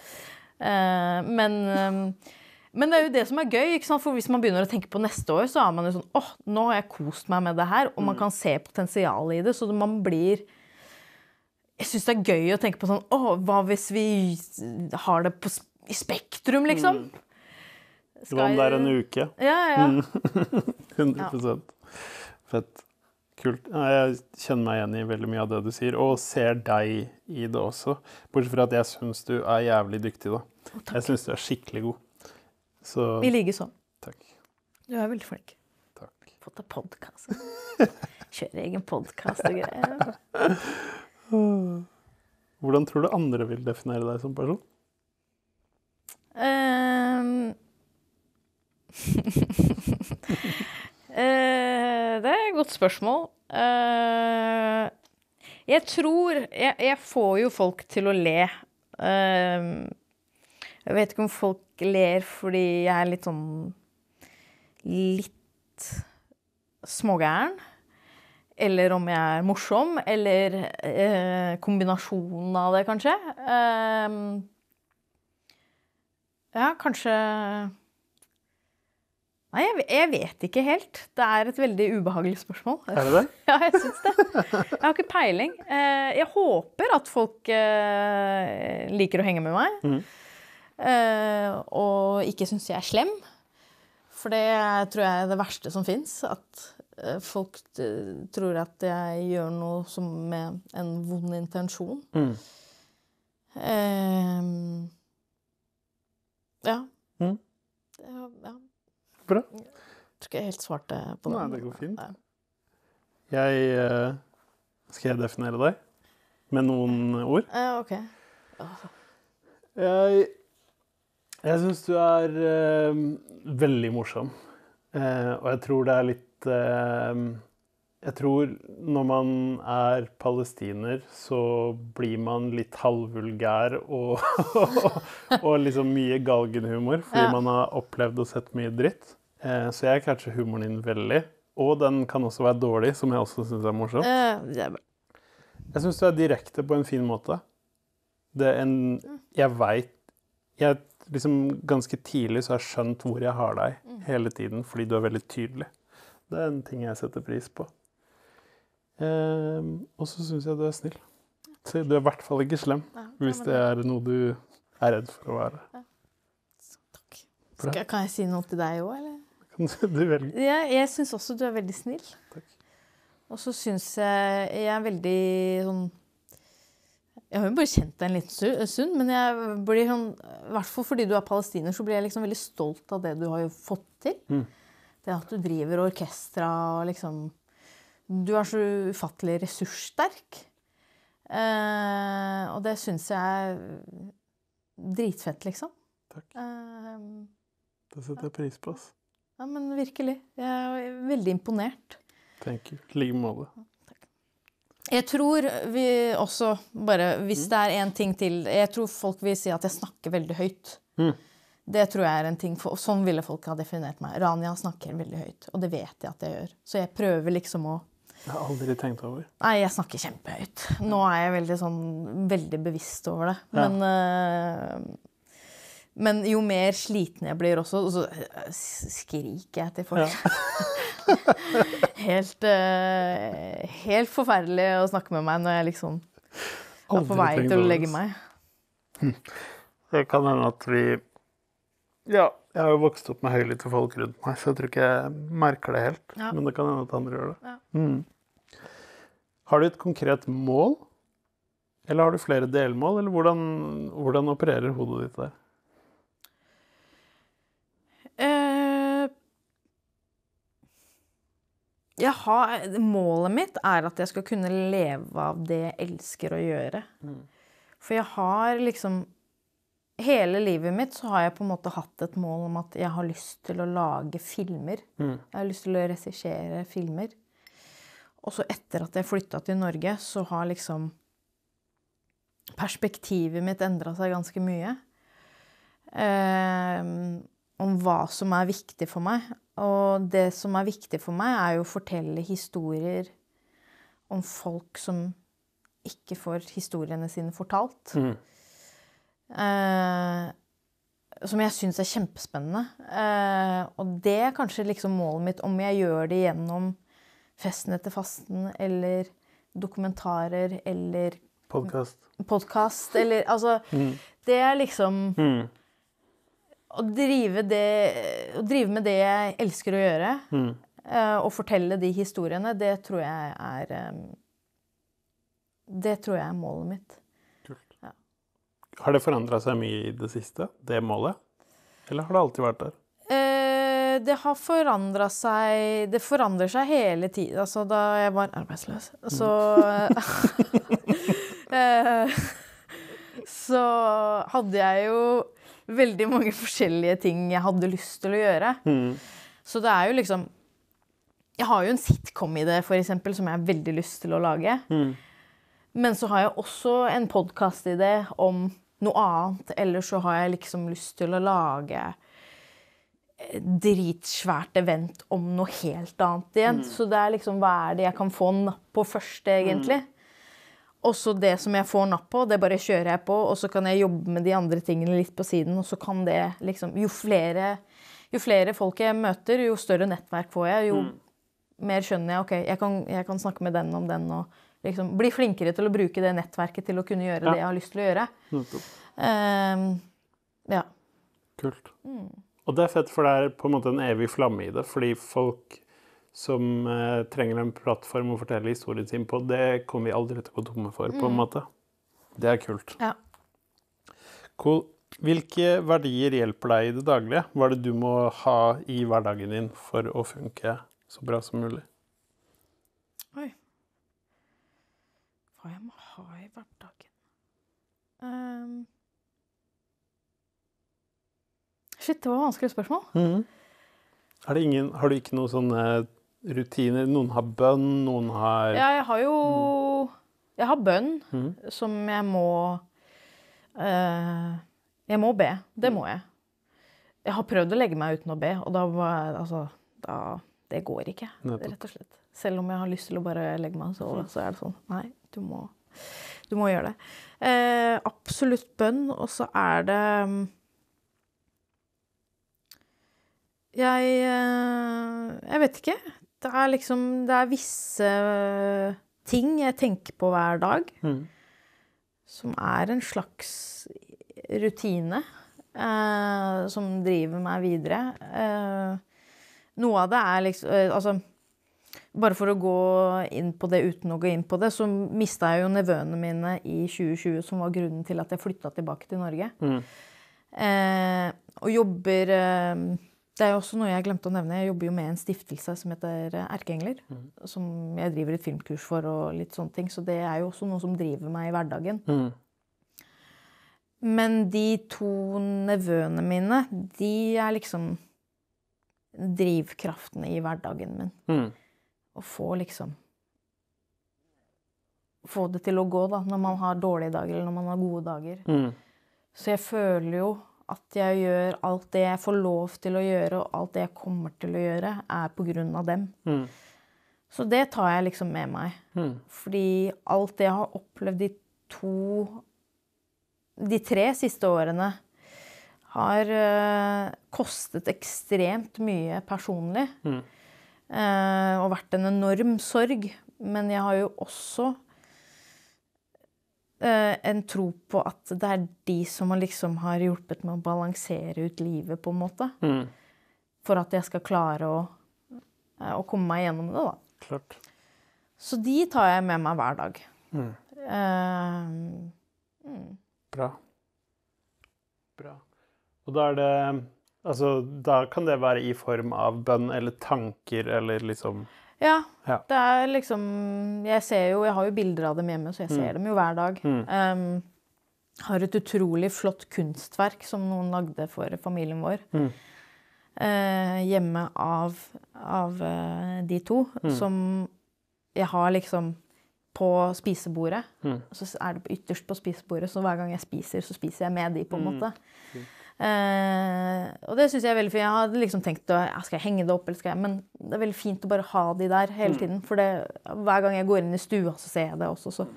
Eh, men, eh, men det er jo det som er gøy. Ikke sant? For hvis man begynner å tenke på neste år, så er man jo sånn åh, nå har jeg kost meg med det her. Og man kan se potensialet i det. Så man blir Jeg syns det er gøy å tenke på sånn Å, hva hvis vi har det på, i Spektrum, liksom? Hva om det er en uke? Ja, ja. 100% Fett. kult. Jeg kjenner meg igjen i veldig mye av det du sier, og ser deg i det også. Bortsett fra at jeg syns du er jævlig dyktig, da. Jeg syns du er skikkelig god. Så I sånn. takk. Du er veldig flink. Takk. Fått deg podkast. Kjører egen podkast og greier. Hvordan tror du andre vil definere deg som person? Um... Det er et godt spørsmål. Uh... jeg tror jeg, jeg får jo folk til å le. Ehm, jeg vet ikke om folk ler fordi jeg er litt sånn Litt smågæren. Eller om jeg er morsom, eller eh, kombinasjonen av det, kanskje. Eh, ja, kanskje Nei, jeg, vet ikke helt. Det er et veldig ubehagelig spørsmål. Er det det? Ja, jeg syns det. Jeg har ikke peiling. Eh, Jeg håper at folk eh, liker å henge med meg. Mm. Eh, Og ikke syns jeg er slem. For det tror jeg er det verste som fins. At folk eh, tror at jeg gjør noe som med en vond intensjon. Mm. Eh, Ja. Mm. ja. ja. Bra. Jeg tror ikke jeg helt svarte på det. Nei, det går fint. Jeg eh, Skal jeg definere deg med noen ord? Ja, ok. Jeg, jeg syns du er eh, veldig morsom. Eh, og jeg tror det er litt eh, Jeg tror når man er palestiner, så blir man litt halvvulgær og, og liksom mye galgenhumor fordi Ja. man har opplevd og sett mye dritt. Eh, så jeg catcher humoren din veldig. Og den kan også være dårlig, som jeg også syns er morsomt. Jeg syns du er direkte på en fin måte. Det er en Jeg veit Jeg liksom ganske tidlig så har jeg skjønt hvor jeg har deg hele tiden, fordi du er veldig tydelig. Det er en ting jeg setter pris på. Eh, og så syns jeg du er snill. Så du er i hvert fall ikke slem, Ja, hvis det er noe du er redd for å være. Takk. Skal, kan jeg si noe til deg òg, eller? Kan du- du velge? Jeg, syns også du er veldig snill. Takk. Og så syns jeg jeg er veldig sånn Jeg har jo bare kjent deg en liten stu- stund, men jeg blir sånn I hvert fall fordi du er palestiner, så blir jeg liksom veldig stolt av det du har fått til. Mm. Det at du driver orkestra og liksom Du er så ufattelig ressurssterk. Eh, og det syns jeg er dritfett, liksom. Takk. Eh, Det setter jeg pris på. ass. ja, men virkelig. Jeg er veldig imponert. Thank you. I like måte. Jeg tror vi også bare Hvis Mm. det er én ting til Jeg tror folk vil si at jeg snakker veldig høyt. Mm. Det tror jeg er en ting for, Sånn ville folk ha definert meg. Rania snakker veldig høyt, og det vet jeg at jeg gjør. Så jeg prøver liksom å Jeg har aldri tenkt over. Nei, jeg snakker kjempehøyt. Nå er jeg veldig sånn veldig bevisst over det. Ja. Men eh, men jo mer sliten jeg blir også, så skriker jeg til folk. helt, eh, helt forferdelig å snakke med meg når jeg liksom er på vei til å legge meg. Det kan hende at vi Ja, jeg har jo vokst opp med høylytte folk rundt meg, så jeg tror ikke jeg merker det helt. Ja. Men det kan hende at andre gjør det. Ja. Mm. Har du et konkret mål? Eller har du flere delmål? Eller hvordan, hvordan opererer hodet ditt der? Eh, jeg har, målet mitt er at jeg skal kunne leve av det jeg elsker å gjøre. For jeg har liksom Hele livet mitt så har jeg på en måte hatt et mål om at jeg har lyst til å lage filmer. Mm. Jeg har lyst til å regissere filmer. Og så etter at jeg flytta til Norge, så har liksom perspektivet mitt endra seg ganske mye. Eh, om hva som er viktig for meg. Og det som er viktig for meg, er jo å fortelle historier om folk som ikke får historiene sine fortalt. Mm. Eh, som jeg syns er kjempespennende. Eh, og det er kanskje liksom målet mitt, om jeg gjør det gjennom Festen etter fasten eller dokumentarer eller Podkast. podkast eller Altså, Mm. det er liksom Mm. å drive, det, å drive med det jeg elsker å gjøre. Mm. eh, og fortelle de historiene, det tror jeg er eh, Det tror jeg er målet mitt. Har det forandra seg mye i det siste, det målet? Eller har det alltid vært der? Eh, det har forandra seg Det forandrer seg hele tiden. Altså, da jeg var arbeidsløs, så eh, Så hadde jeg jo veldig mange forskjellige ting jeg hadde lyst til å gjøre. Mm. Så det er jo liksom Jeg har jo en sitcom-idé, for eksempel, som jeg har veldig lyst til å lage. Mm. Men så har jeg også en podkast-idé om noe annet. Eller så har jeg liksom lyst til å lage dritsvært event om noe helt annet igjen. Så det er liksom hva er det jeg kan få napp på først, egentlig. Og så det som jeg får napp på, det bare kjører jeg på, og så kan jeg jobbe med de andre tingene litt på siden, og så kan det liksom Jo flere, jo flere folk jeg møter, jo større nettverk får jeg, jo mer skjønner jeg OK, jeg kan, jeg kan snakke med den om den, og liksom bli flinkere til å bruke det nettverket til å kunne gjøre Ja. det jeg har lyst til å gjøre. Ehm, ja. Kult. Mm. Og det er fett, for det er på en måte en evig flamme i det. Fordi folk som eh, trenger en plattform å fortelle historien sin på, det kommer vi aldri til å gå tomme for, på en måte. Det er kult. ja. Cool. Hvilke verdier hjelper deg i det daglige? Hva er det du må ha i hverdagen din for å funke så bra som mulig? Hva jeg må ha i hverdagen Um, Shit, det var vanskelige spørsmål. Det ingen, har du ikke noen sånne rutiner? Noen har bønn, noen har Ja, jeg har jo Jeg har bønn mm. som jeg må uh, Jeg må be. Det må jeg. Jeg har prøvd å legge meg uten å be, og da var Altså, da Det går ikke, Nettopp. rett og slett. Selv om jeg har lyst til å bare legge meg og sove, så er det sånn Nei, du må, du må gjøre det. Eh, absolutt bønn, og så er det mm, Jeg eh, Jeg vet ikke. Det er liksom Det er visse ting jeg tenker på hver dag, mm. som er en slags rutine eh, som driver meg videre. Eh, noe av det er liksom eh, Altså bare for å gå inn på det uten å gå inn på det, så mista jeg jo nevøene mine i 2020, som var grunnen til at jeg flytta tilbake til Norge. Mm. Eh, og jobber eh, Det er jo også noe jeg glemte å nevne. Jeg jobber jo med en stiftelse som heter Erkeengler. Erkeengler. Som jeg driver et filmkurs for og litt sånne ting. Så det er jo også noe som driver meg i hverdagen. Mm. Men de to nevøene mine, de er liksom drivkraften i hverdagen min. Mhm. Å få liksom Få det til å gå, da, når man har dårlige dager eller når man har gode dager. Mm. Så jeg føler jo at jeg gjør alt det jeg får lov til å gjøre, og alt det jeg kommer til å gjøre, er på grunn av dem. Mm. Så det tar jeg liksom med meg. Mm. Fordi alt det jeg har opplevd de to De tre siste årene har eh, kostet ekstremt mye personlig. Mhm. Eh, og vært en enorm sorg. Men jeg har jo også eh, en tro på at det er de som har liksom har hjulpet med å balansere ut livet, på en måte. Mm. For at jeg skal klare å, eh, å komme meg gjennom det, da. Klart. Så de tar jeg med meg hver dag. Mm. Eh, mm. Bra. Bra. Og da er det Altså, da kan det være i form av bønn eller tanker eller liksom Ja, Ja. det er liksom Jeg ser jo Jeg har jo bilder av dem hjemme, så jeg ser dem jo hver dag. Mm. Um, har et utrolig flott kunstverk som noen lagde for familien vår. Mm. eh, hjemme av, av eh, de to. Mm. Som jeg har liksom på spisebordet. Mm. Så er det ytterst på spisebordet, så hver gang jeg spiser, så spiser jeg med de, på en Mm. måte. Eh, og det syns jeg er veldig fint. Jeg hadde liksom tenkt å ja, skal jeg henge det opp, eller skal jeg Men det er veldig fint å bare ha de der hele Mm. tiden. For det, hver gang jeg går inn i stua, så ser jeg det også, så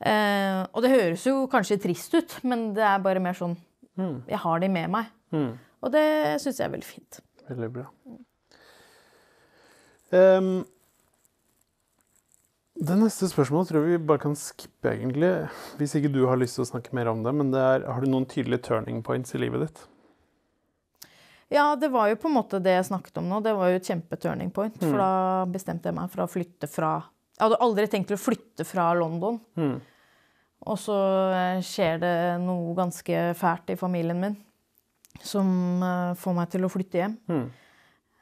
eh, Og det høres jo kanskje trist ut, men det er bare mer sånn Mm. Jeg har de med meg. Mm. Og det syns jeg er veldig fint. Veldig bra. Ehm, det neste spørsmålet tror jeg vi bare kan skippe, egentlig. Hvis ikke du har lyst til å snakke mer om det. Men det er, har du noen tydelige turning points i livet ditt? Ja, det var jo på en måte det jeg snakket om nå. Det var jo et kjempeturning point. For Mm. da bestemte jeg meg for å flytte fra Jeg hadde aldri tenkt til å flytte fra London. Mm. Og så eh, skjer det noe ganske fælt i familien min som eh, får meg til å flytte hjem. Mm.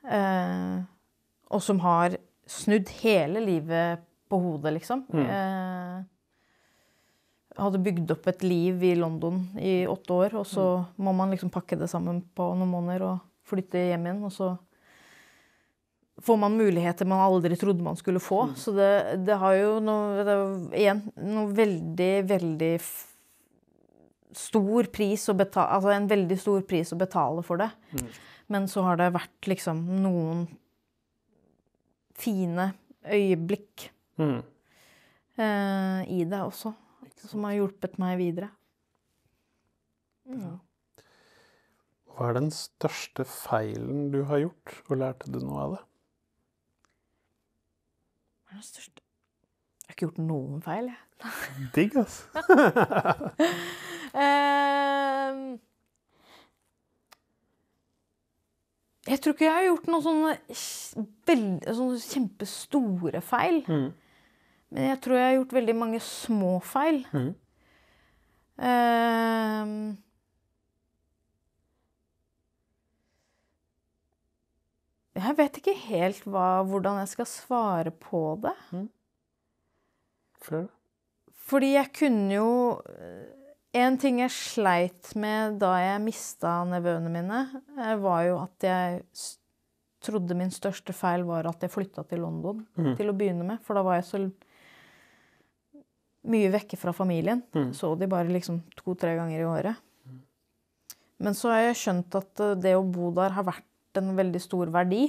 Eh, og som har snudd hele livet på hodet, liksom. Mm. Eh, hadde bygd opp et liv i London i åtte år, og så må man liksom pakke det sammen på noen måneder og flytte hjem igjen. Og så får man muligheter man aldri trodde man skulle få. Så det, det har jo noe, det igjen noe veldig, veldig stor pris å betale Altså en veldig stor pris å betale for det. Men så har det vært liksom noen fine øyeblikk Mm. uh, i det også, som har hjulpet meg videre. Mm. Hva er den største feilen du har gjort, og lærte du noe av det? Hva er den største Jeg har ikke gjort noen feil, jeg. Digg, altså. uh, jeg tror ikke jeg har gjort noen sånne, sånne kjempestore feil. Mm. Men jeg tror jeg har gjort veldig mange små feil. Mm. Uh, jeg vet ikke helt hva, hvordan jeg skal svare på det. Før det? Fordi jeg kunne jo En ting jeg sleit med da jeg mista nevøene mine, eh, var jo at jeg trodde min største feil var at jeg flytta til London mm. til å begynne med. For da var jeg så mye vekke fra familien. Mm. Så de bare liksom to-tre ganger i året. Men så har jeg skjønt at eh, det å bo der har vært en veldig stor verdi.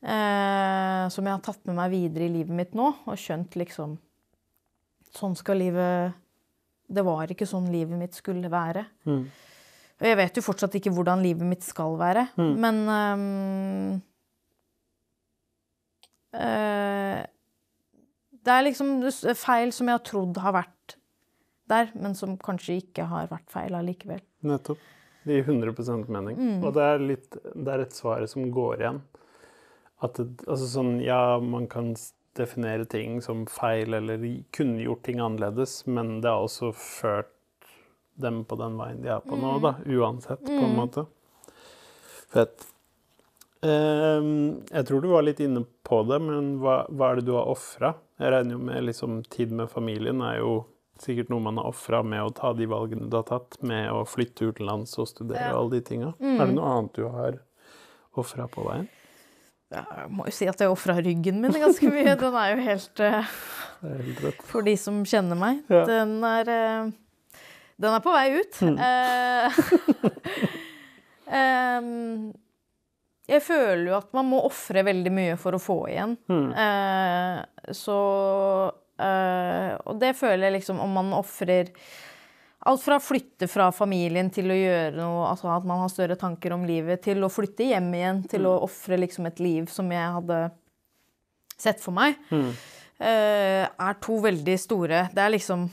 Eh, som jeg har tatt med meg videre i livet mitt nå, og skjønt liksom Sånn skal livet Det var ikke sånn livet mitt skulle være. Mm. Og jeg vet jo fortsatt ikke hvordan livet mitt skal være, Mm. men eh, eh, Det er liksom feil som jeg har trodd har vært der, men som kanskje ikke har vært feil allikevel. Nettopp. Det gir 100 mening. Mm. Og det er, litt, det er et svar som går igjen. At det, altså sånn, ja, man kan definere ting som feil eller kunne gjort ting annerledes, men det har også ført dem på den veien de er på nå, da. Uansett, på en Mm. måte. Fett. Um, jeg tror du var litt inne på det, men hva, hva er det du har ofra? Jeg regner jo med liksom tid med familien er jo sikkert noe man har ofra med å ta de valgene du har tatt, med å flytte utenlands og studere Ja. og alle de tinga. Mm. Er det noe annet du har ofra på veien? Jeg må jo si at jeg ofra ryggen min ganske mye. Den er jo helt eh, er helt. For de som kjenner meg. Ja. Den er eh, Den er på vei ut. Eh, em, jeg føler jo at man må ofre veldig mye for å få igjen. Mm. Så eh, Og det føler jeg liksom om man ofrer Alt fra å flytte fra familien til å gjøre noe, altså at man har større tanker om livet, til å flytte hjem igjen, til å ofre liksom et liv som jeg hadde sett for meg, Mm. eh, er to veldig store Det er liksom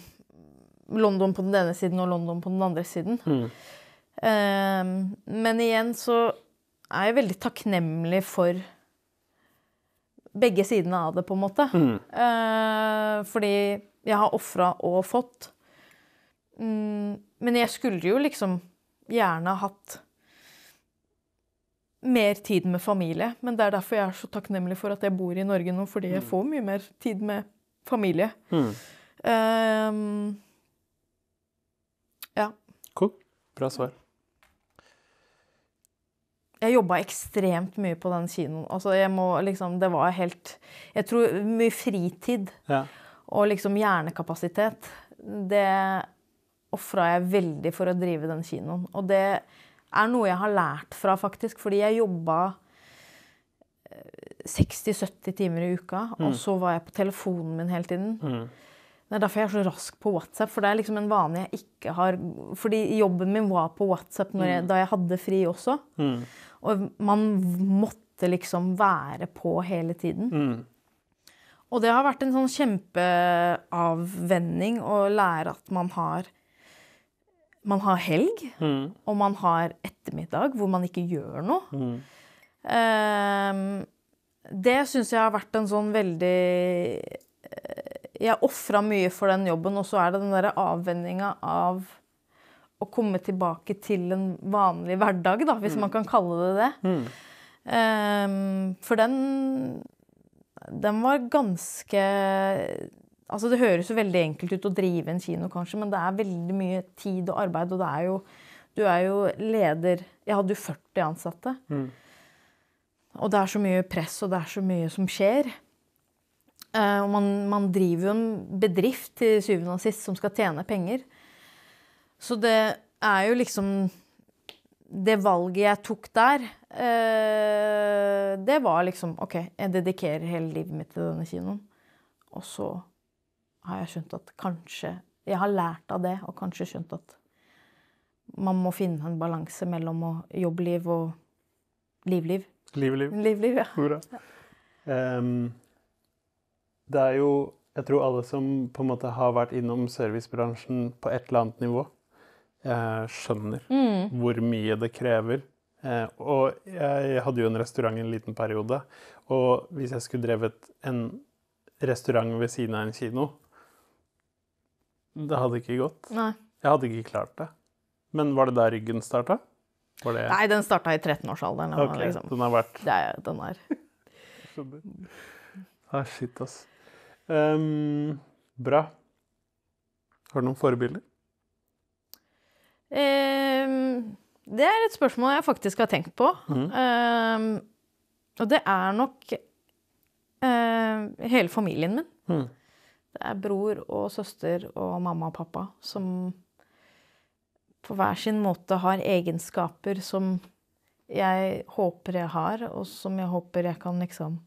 London på den ene siden og London på den andre siden. Mm. Eh, men igjen så er jeg veldig takknemlig for begge sidene av det, på en måte. Mm. Eh, fordi jeg har ofra og fått. Mm, men jeg skulle jo liksom gjerne hatt mer tid med familie. Men det er derfor jeg er så takknemlig for at jeg bor i Norge nå, fordi jeg får mye mer tid med familie. Mm. Um, ja. Cool. Bra svar. Jeg jobba ekstremt mye på den kinoen. Altså, jeg må liksom Det var helt Jeg tror mye fritid Ja. og liksom hjernekapasitet, det ofra jeg veldig for å drive den kinoen. Og det er noe jeg har lært fra, faktisk, fordi jeg jobba 60-70 timer i uka, og så var jeg på telefonen min hele tiden. Mm. Det er derfor jeg er så rask på WhatsApp, for det er liksom en vane jeg ikke har Fordi jobben min var på WhatsApp når jeg, da jeg hadde fri også. Mm. Og man måtte liksom være på hele tiden. Mm. Og det har vært en sånn kjempeavvenning å lære at man har man har helg, Mm. og man har ettermiddag hvor man ikke gjør noe. Mm. Ehm, det syns jeg har vært en sånn veldig Jeg ofra mye for den jobben, og så er det den derre avvenninga av å komme tilbake til en vanlig hverdag, da, hvis man kan kalle det det. Mm. Um, for den Den var ganske Altså, det høres jo veldig enkelt ut å drive en kino, kanskje, men det er veldig mye tid og arbeid, og det er jo Du er jo leder Jeg hadde jo 40 ansatte. Mm. Og det er så mye press, og det er så mye som skjer. Eh, og man, man driver jo en bedrift til syvende og sist som skal tjene penger. Så det er jo liksom Det valget jeg tok der, eh, det var liksom OK, jeg dedikerer hele livet mitt til denne kinoen. Og så har jeg skjønt at kanskje Jeg har lært av det, og kanskje skjønt at man må finne en balanse mellom jobbliv og livliv. Liv, liv. Livliv, ja. Hurra. Ehm, det er jo Jeg tror alle som på en måte har vært innom servicebransjen på et eller annet nivå, eh, skjønner Mm. hvor mye det krever. Eh, og jeg hadde jo en restaurant en liten periode. Og hvis jeg skulle drevet en restaurant ved siden av en kino Det hadde ikke gått. Nei. Jeg hadde ikke klart det. Men var det der ryggen starta? Var det Nei, den starta i 13-årsalderen. Ok, Liksom. Den har vært den er. Ah, shit, ass. Ehm, bra. Har du noen forbilder? Um, det er et spørsmål jeg faktisk har tenkt på. Mm. Um, og det er nok uh, hele familien min. Mm. Det er bror og søster og mamma og pappa som på hver sin måte har egenskaper som jeg håper jeg har, og som jeg håper jeg kan liksom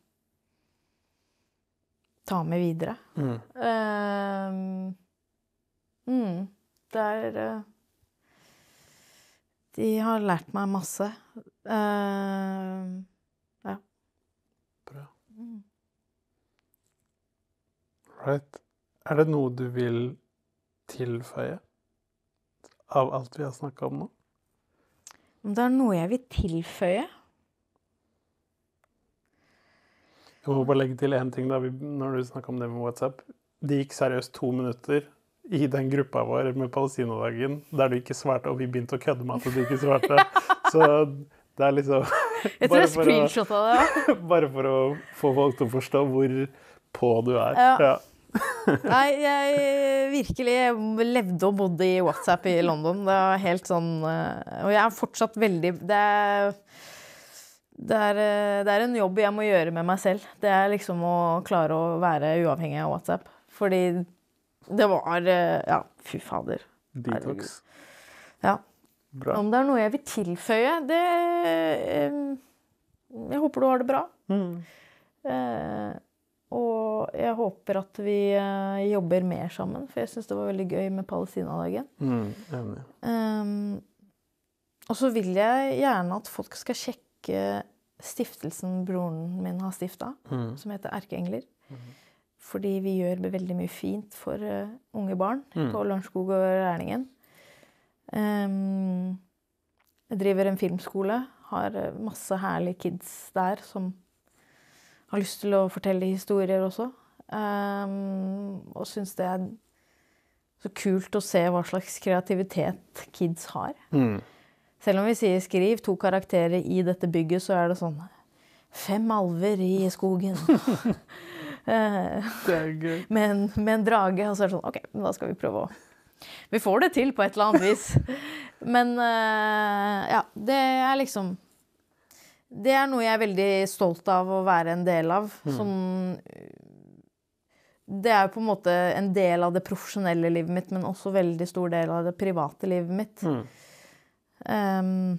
ta med videre. Mm. Uh, mm, det er uh, De har lært meg masse. Ehm, Bra. mm. Right. Er det noe du vil tilføye av alt vi har snakka om nå? Om det er noe jeg vil tilføye Jeg må bare legge til én ting da vi, når du snakka om det med WhatsApp. Det gikk seriøst to minutter i den gruppa vår med Palestinadagen der du ikke svarte, og vi begynte å kødde med at du ikke svarte. Så det er liksom Jeg tror jeg screenshotta det òg. Bare for å få folk til å forstå hvor på du er. Ja. Nei, jeg virkelig levde og bodde i WhatsApp i London. Det var helt sånn eh, Og jeg er fortsatt veldig Det er, det er, eh, det er en jobb jeg må gjøre med meg selv. Det er liksom å klare å være uavhengig av WhatsApp. Fordi det var eh, Ja, fy fader. Detox. Ja. Bra. Om det er noe jeg vil tilføye, det eh, Jeg håper du har det bra. Mm. Eh, og jeg håper at vi jobber mer sammen, for jeg syns det var veldig gøy med Palestinadagen. Mm, enig. Um, og så vil jeg gjerne at folk skal sjekke stiftelsen broren min har stifta, Mm. som heter Erkeengler. Fordi vi gjør veldig mye fint for eh, unge barn Mm. på Lørenskog og Rælingen. Um, jeg driver en filmskole, har eh, masse herlige kids der som har lyst til å fortelle historier også. Um, og syns det er så kult å se hva slags kreativitet kids har. Mm. Selv om vi sier 'skriv to karakterer i dette bygget', så er det sånn Fem alver i skogen. Eh, med, en, drage. Og så er det sånn OK, da skal vi prøve å Vi får det til på et eller annet vis. Men eh, ja, det er liksom Det er noe jeg er veldig stolt av å være en del av. Sånn Det er jo på en måte en del av det profesjonelle livet mitt, men også veldig stor del av det private livet mitt. Mm. Ehm,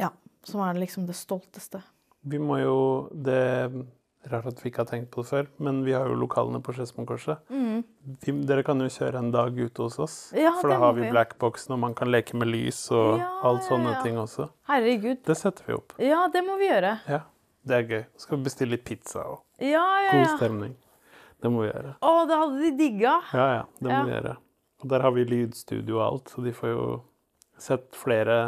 ja. Som er liksom det stolteste. Vi må jo Det er rart at vi ikke har tenkt på det før, men vi har jo lokalene på Skedsmokorset. Mm. Dere kan jo kjøre en dag ute hos oss. Ja, for da har vi vi. blackboxen, og man kan leke med lys og Ja, alt sånne ja. ting også. Herregud. Det setter vi opp. Ja, det må vi gjøre. Ja, det er gøy. Så skal vi bestille litt pizza og Ja, ja, god stemning. Det må vi gjøre. Å, det hadde de digga. Ja, ja, det må vi gjøre. Og der har vi lydstudio og alt, så de får jo sett flere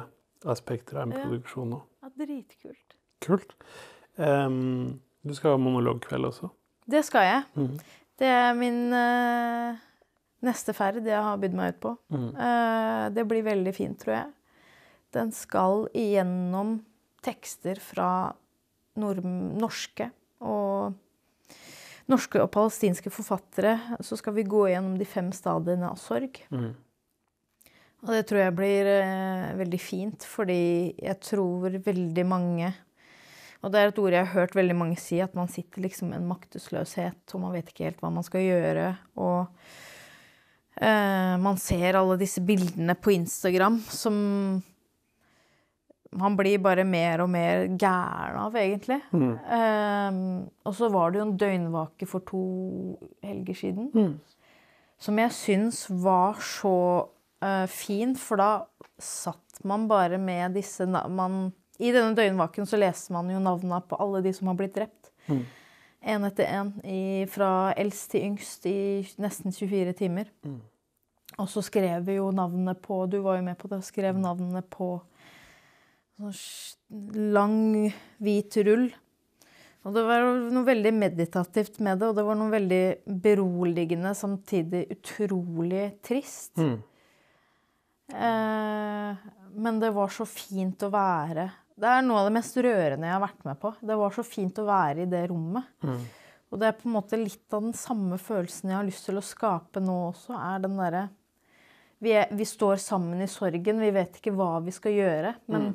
aspekter av en produksjon nå. Ja, dritkult. Kult. Um, du skal ha monologkveld også. Det skal jeg. Mm. Det er min uh, neste ferd jeg har bydd meg ut på. Mm. Uh, det blir veldig fint, tror jeg. Den skal igjennom tekster fra norske og norske og palestinske forfattere. Så skal vi gå gjennom de fem stadiene av sorg. Mhm. Og det tror jeg blir eh, veldig fint, fordi jeg tror veldig mange Og det er et ord jeg har hørt veldig mange si, at man sitter liksom med en maktesløshet, og man vet ikke helt hva man skal gjøre. Og eh, man ser alle disse bildene på Instagram som man blir bare mer og mer gæren av, egentlig. Mm. Eh, og så var det jo en døgnvake for to helger siden mm. som jeg syns var så eh, fin, for da satt man bare med disse man, I denne døgnvaken så leser man jo navnene på alle de som har blitt drept. Mm. En etter én, fra eldst til yngst i nesten 24 timer. Mm. Og så skrev vi jo navnene på Du var jo med på det. Skrev navnene på sånn lang, hvit rull. Og det var noe veldig meditativt med det, og det var noe veldig beroligende, samtidig utrolig trist. Mhm. Eh, men det var så fint å være Det er noe av det mest rørende jeg har vært med på. Det var så fint å være i det rommet. Mm. Og det er på en måte litt av den samme følelsen jeg har lyst til å skape nå også, er den der, vi, er- vi står sammen i sorgen, vi vet ikke hva vi skal gjøre, men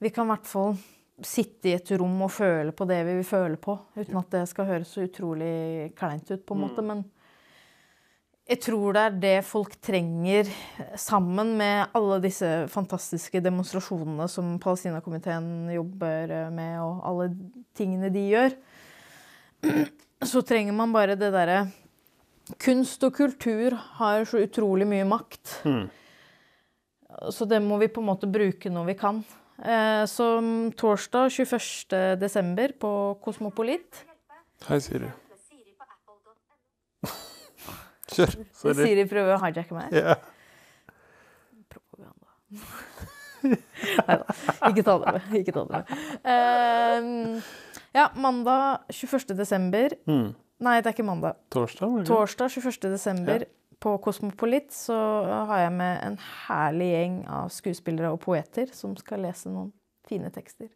vi kan i hvert fall sitte i et rom og føle på det vi vil føle på, uten at det skal høres så utrolig kleint ut, på en måte. Men jeg tror det er det folk trenger, sammen med alle disse fantastiske demonstrasjonene som Palestinakomiteen jobber med, og alle tingene de gjør. Så trenger man bare det derre Kunst og kultur har så utrolig mye makt. Mm. Så det må vi på en måte bruke når vi kan. Eh, Så torsdag 21. desember på Kosmopolit. Hei, Siri. Kjør. Sorry. Siri prøver å hijacke meg. Ja. Propaganda. Nei da, ikke ta det med. Ikke ta det med. Uh, ja, mandag 21. desember Mm. Nei, det er ikke mandag. Torsdag? Torsdag 21. desember på Kosmopolit så har jeg med en herlig gjeng av skuespillere og poeter som skal lese noen fine tekster.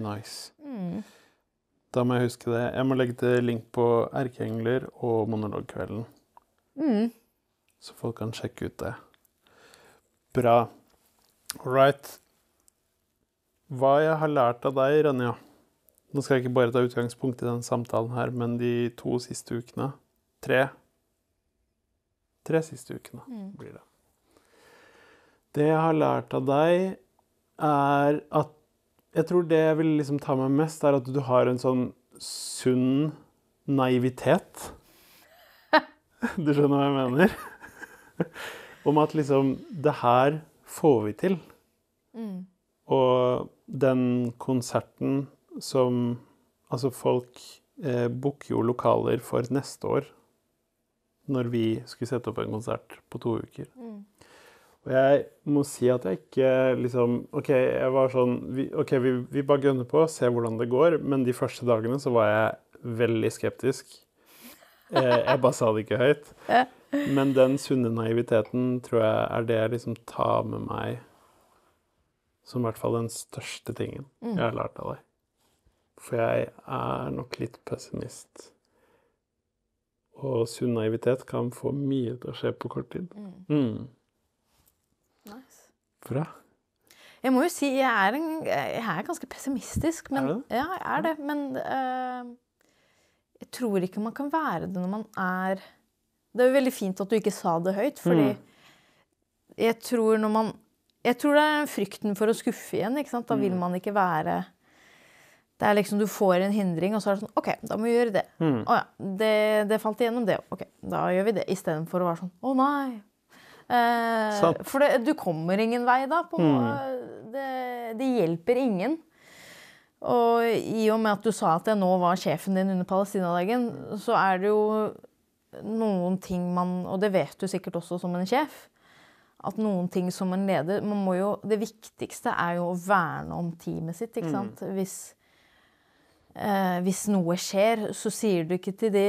Nice. Mm. Da må jeg huske det. Jeg må legge til link på Erkeengler og Monologkvelden, Mm. så folk kan sjekke ut det. Bra. All right. Hva jeg har lært av deg, Ronja Nå skal jeg ikke bare ta utgangspunkt i den samtalen her, men de to siste ukene. Tre. Tre siste ukene Mm. blir det. Det jeg har lært av deg, er at Jeg tror det jeg vil liksom ta med mest, er at du har en sånn sunn naivitet. Du skjønner hva jeg mener? Om at liksom Det her får vi til. Mm. Og den konserten som Altså, folk eh, booker jo lokaler for neste år. Når vi skulle sette opp en konsert på to uker. Mm. Og jeg må si at jeg ikke liksom OK, jeg var sånn vi, OK, vi, vi bare gønner på, se hvordan det går. Men de første dagene så var jeg veldig skeptisk. Eh, jeg bare sa det ikke høyt. Men den sunne naiviteten tror jeg er det jeg liksom tar med meg som i hvert fall den største tingen Mm. jeg har lært av deg. For jeg er nok litt pessimist. Og sunn naivitet kan få mye til å skje på kort tid. Mm. Mm. Nice. Bra. Jeg må jo si jeg er, en, jeg er ganske pessimistisk. Men, Er du Ja, jeg er det. Men eh, jeg tror ikke man kan være det når man er Det er jo veldig fint at du ikke sa det høyt, fordi Mm. jeg tror når man Jeg tror det er frykten for å skuffe igjen. ikke sant? Da vil Mm. man ikke være Det er liksom Du får en hindring, og så er det sånn OK, da må vi gjøre det. Mm. Å ja, det, det falt igjennom, det. OK, da gjør vi det. Istedenfor å være sånn Å nei. Eh, for det, du kommer ingen vei da. På, Mm. det, det hjelper ingen. Og i og med at du sa at jeg nå var sjefen din under Palestinadagen, så er det jo noen ting man Og det vet du sikkert også som en sjef. At noen ting som en leder man må jo, Det viktigste er jo å verne om teamet sitt. ikke sant? Hvis, eh, hvis noe skjer, så sier du ikke til de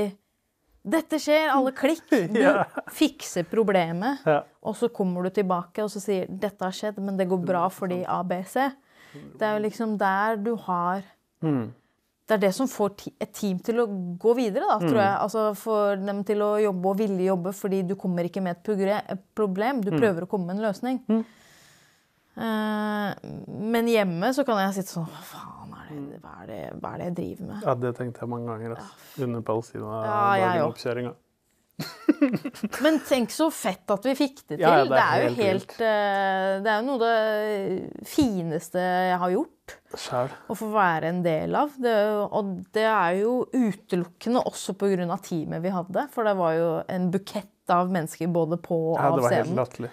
'Dette skjer, alle klikk!' Du Ja. fikser problemet. Ja. Og så kommer du tilbake og så sier 'dette har skjedd, men det går bra fordi ABC'. Det er jo liksom der du har Mm. Det er det som får et team til å gå videre, da, tror jeg. Altså Får dem til å jobbe og ville jobbe fordi du kommer ikke med et problem. Du prøver å komme med en løsning. Eh, men hjemme så kan jeg sitte sånn Hva faen er det, hva, er det, hva er det jeg driver med? ja, det tenkte jeg mange ganger altså. under Ja, Palestina-dagen-oppkjøringa. Men tenk så fett at vi fikk det til. Ja, ja, det, er jo helt helt eh, Det er jo noe det fineste jeg har gjort. Selv. Å få være en del av. Det, er og det er jo utelukkende også pga. teamet vi hadde. For det var jo en bukett av mennesker både på og Ja, av det scenen.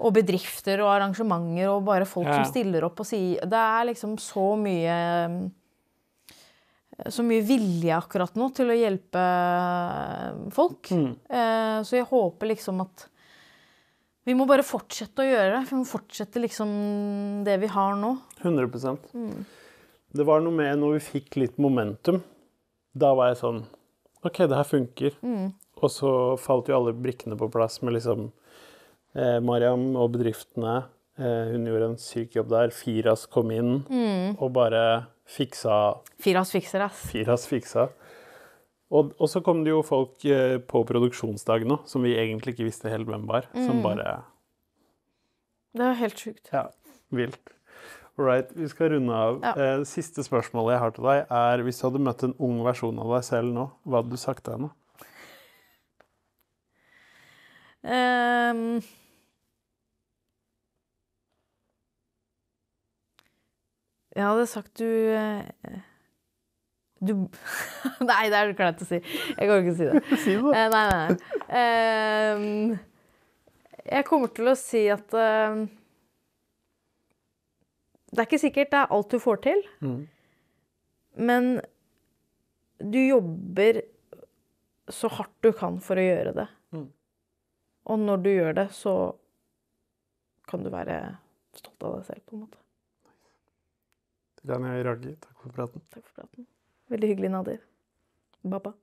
Og bedrifter og arrangementer og bare folk som stiller opp og sier Det er liksom så mye Så mye vilje akkurat nå til å hjelpe folk. Mm. Eh, Så jeg håper liksom at vi må bare fortsette å gjøre det. Vi må fortsette liksom det vi har nå. 100 Mm. Det var noe med når vi fikk litt momentum. Da var jeg sånn OK, det her funker. Mm. Og så falt jo alle brikkene på plass med liksom eh, Mariam og bedriftene. Eh, hun gjorde en syk jobb der. Firas kom inn Mm. og bare fiksa Firas fikser, ass. Firas fiksa. Og, og så kom det jo folk eh, på produksjonsdag nå, som vi egentlig ikke visste helt hvem var. Mm. Som bare Det er helt sjukt. Ja, vilt. All right, vi skal runde av. Ja. Eh, siste spørsmålet jeg har til deg, er hvis du hadde møtt en ung versjon av deg selv nå, hva hadde du sagt til henne? Ehm. Jeg hadde sagt du eh, Du Nei, det er kleint å si. Jeg kan ikke si det. Si det. Eh, nei, nei. Ehm, jeg kommer til å si at Det er ikke sikkert det er alt du får til, Mm. men du jobber så hardt du kan for å gjøre det. Mm. Og når du gjør det, så kan du være stolt av deg selv, på en måte. Rania Iragi, takk for praten. Takk for praten. Veldig hyggelig, Nadir. Baba.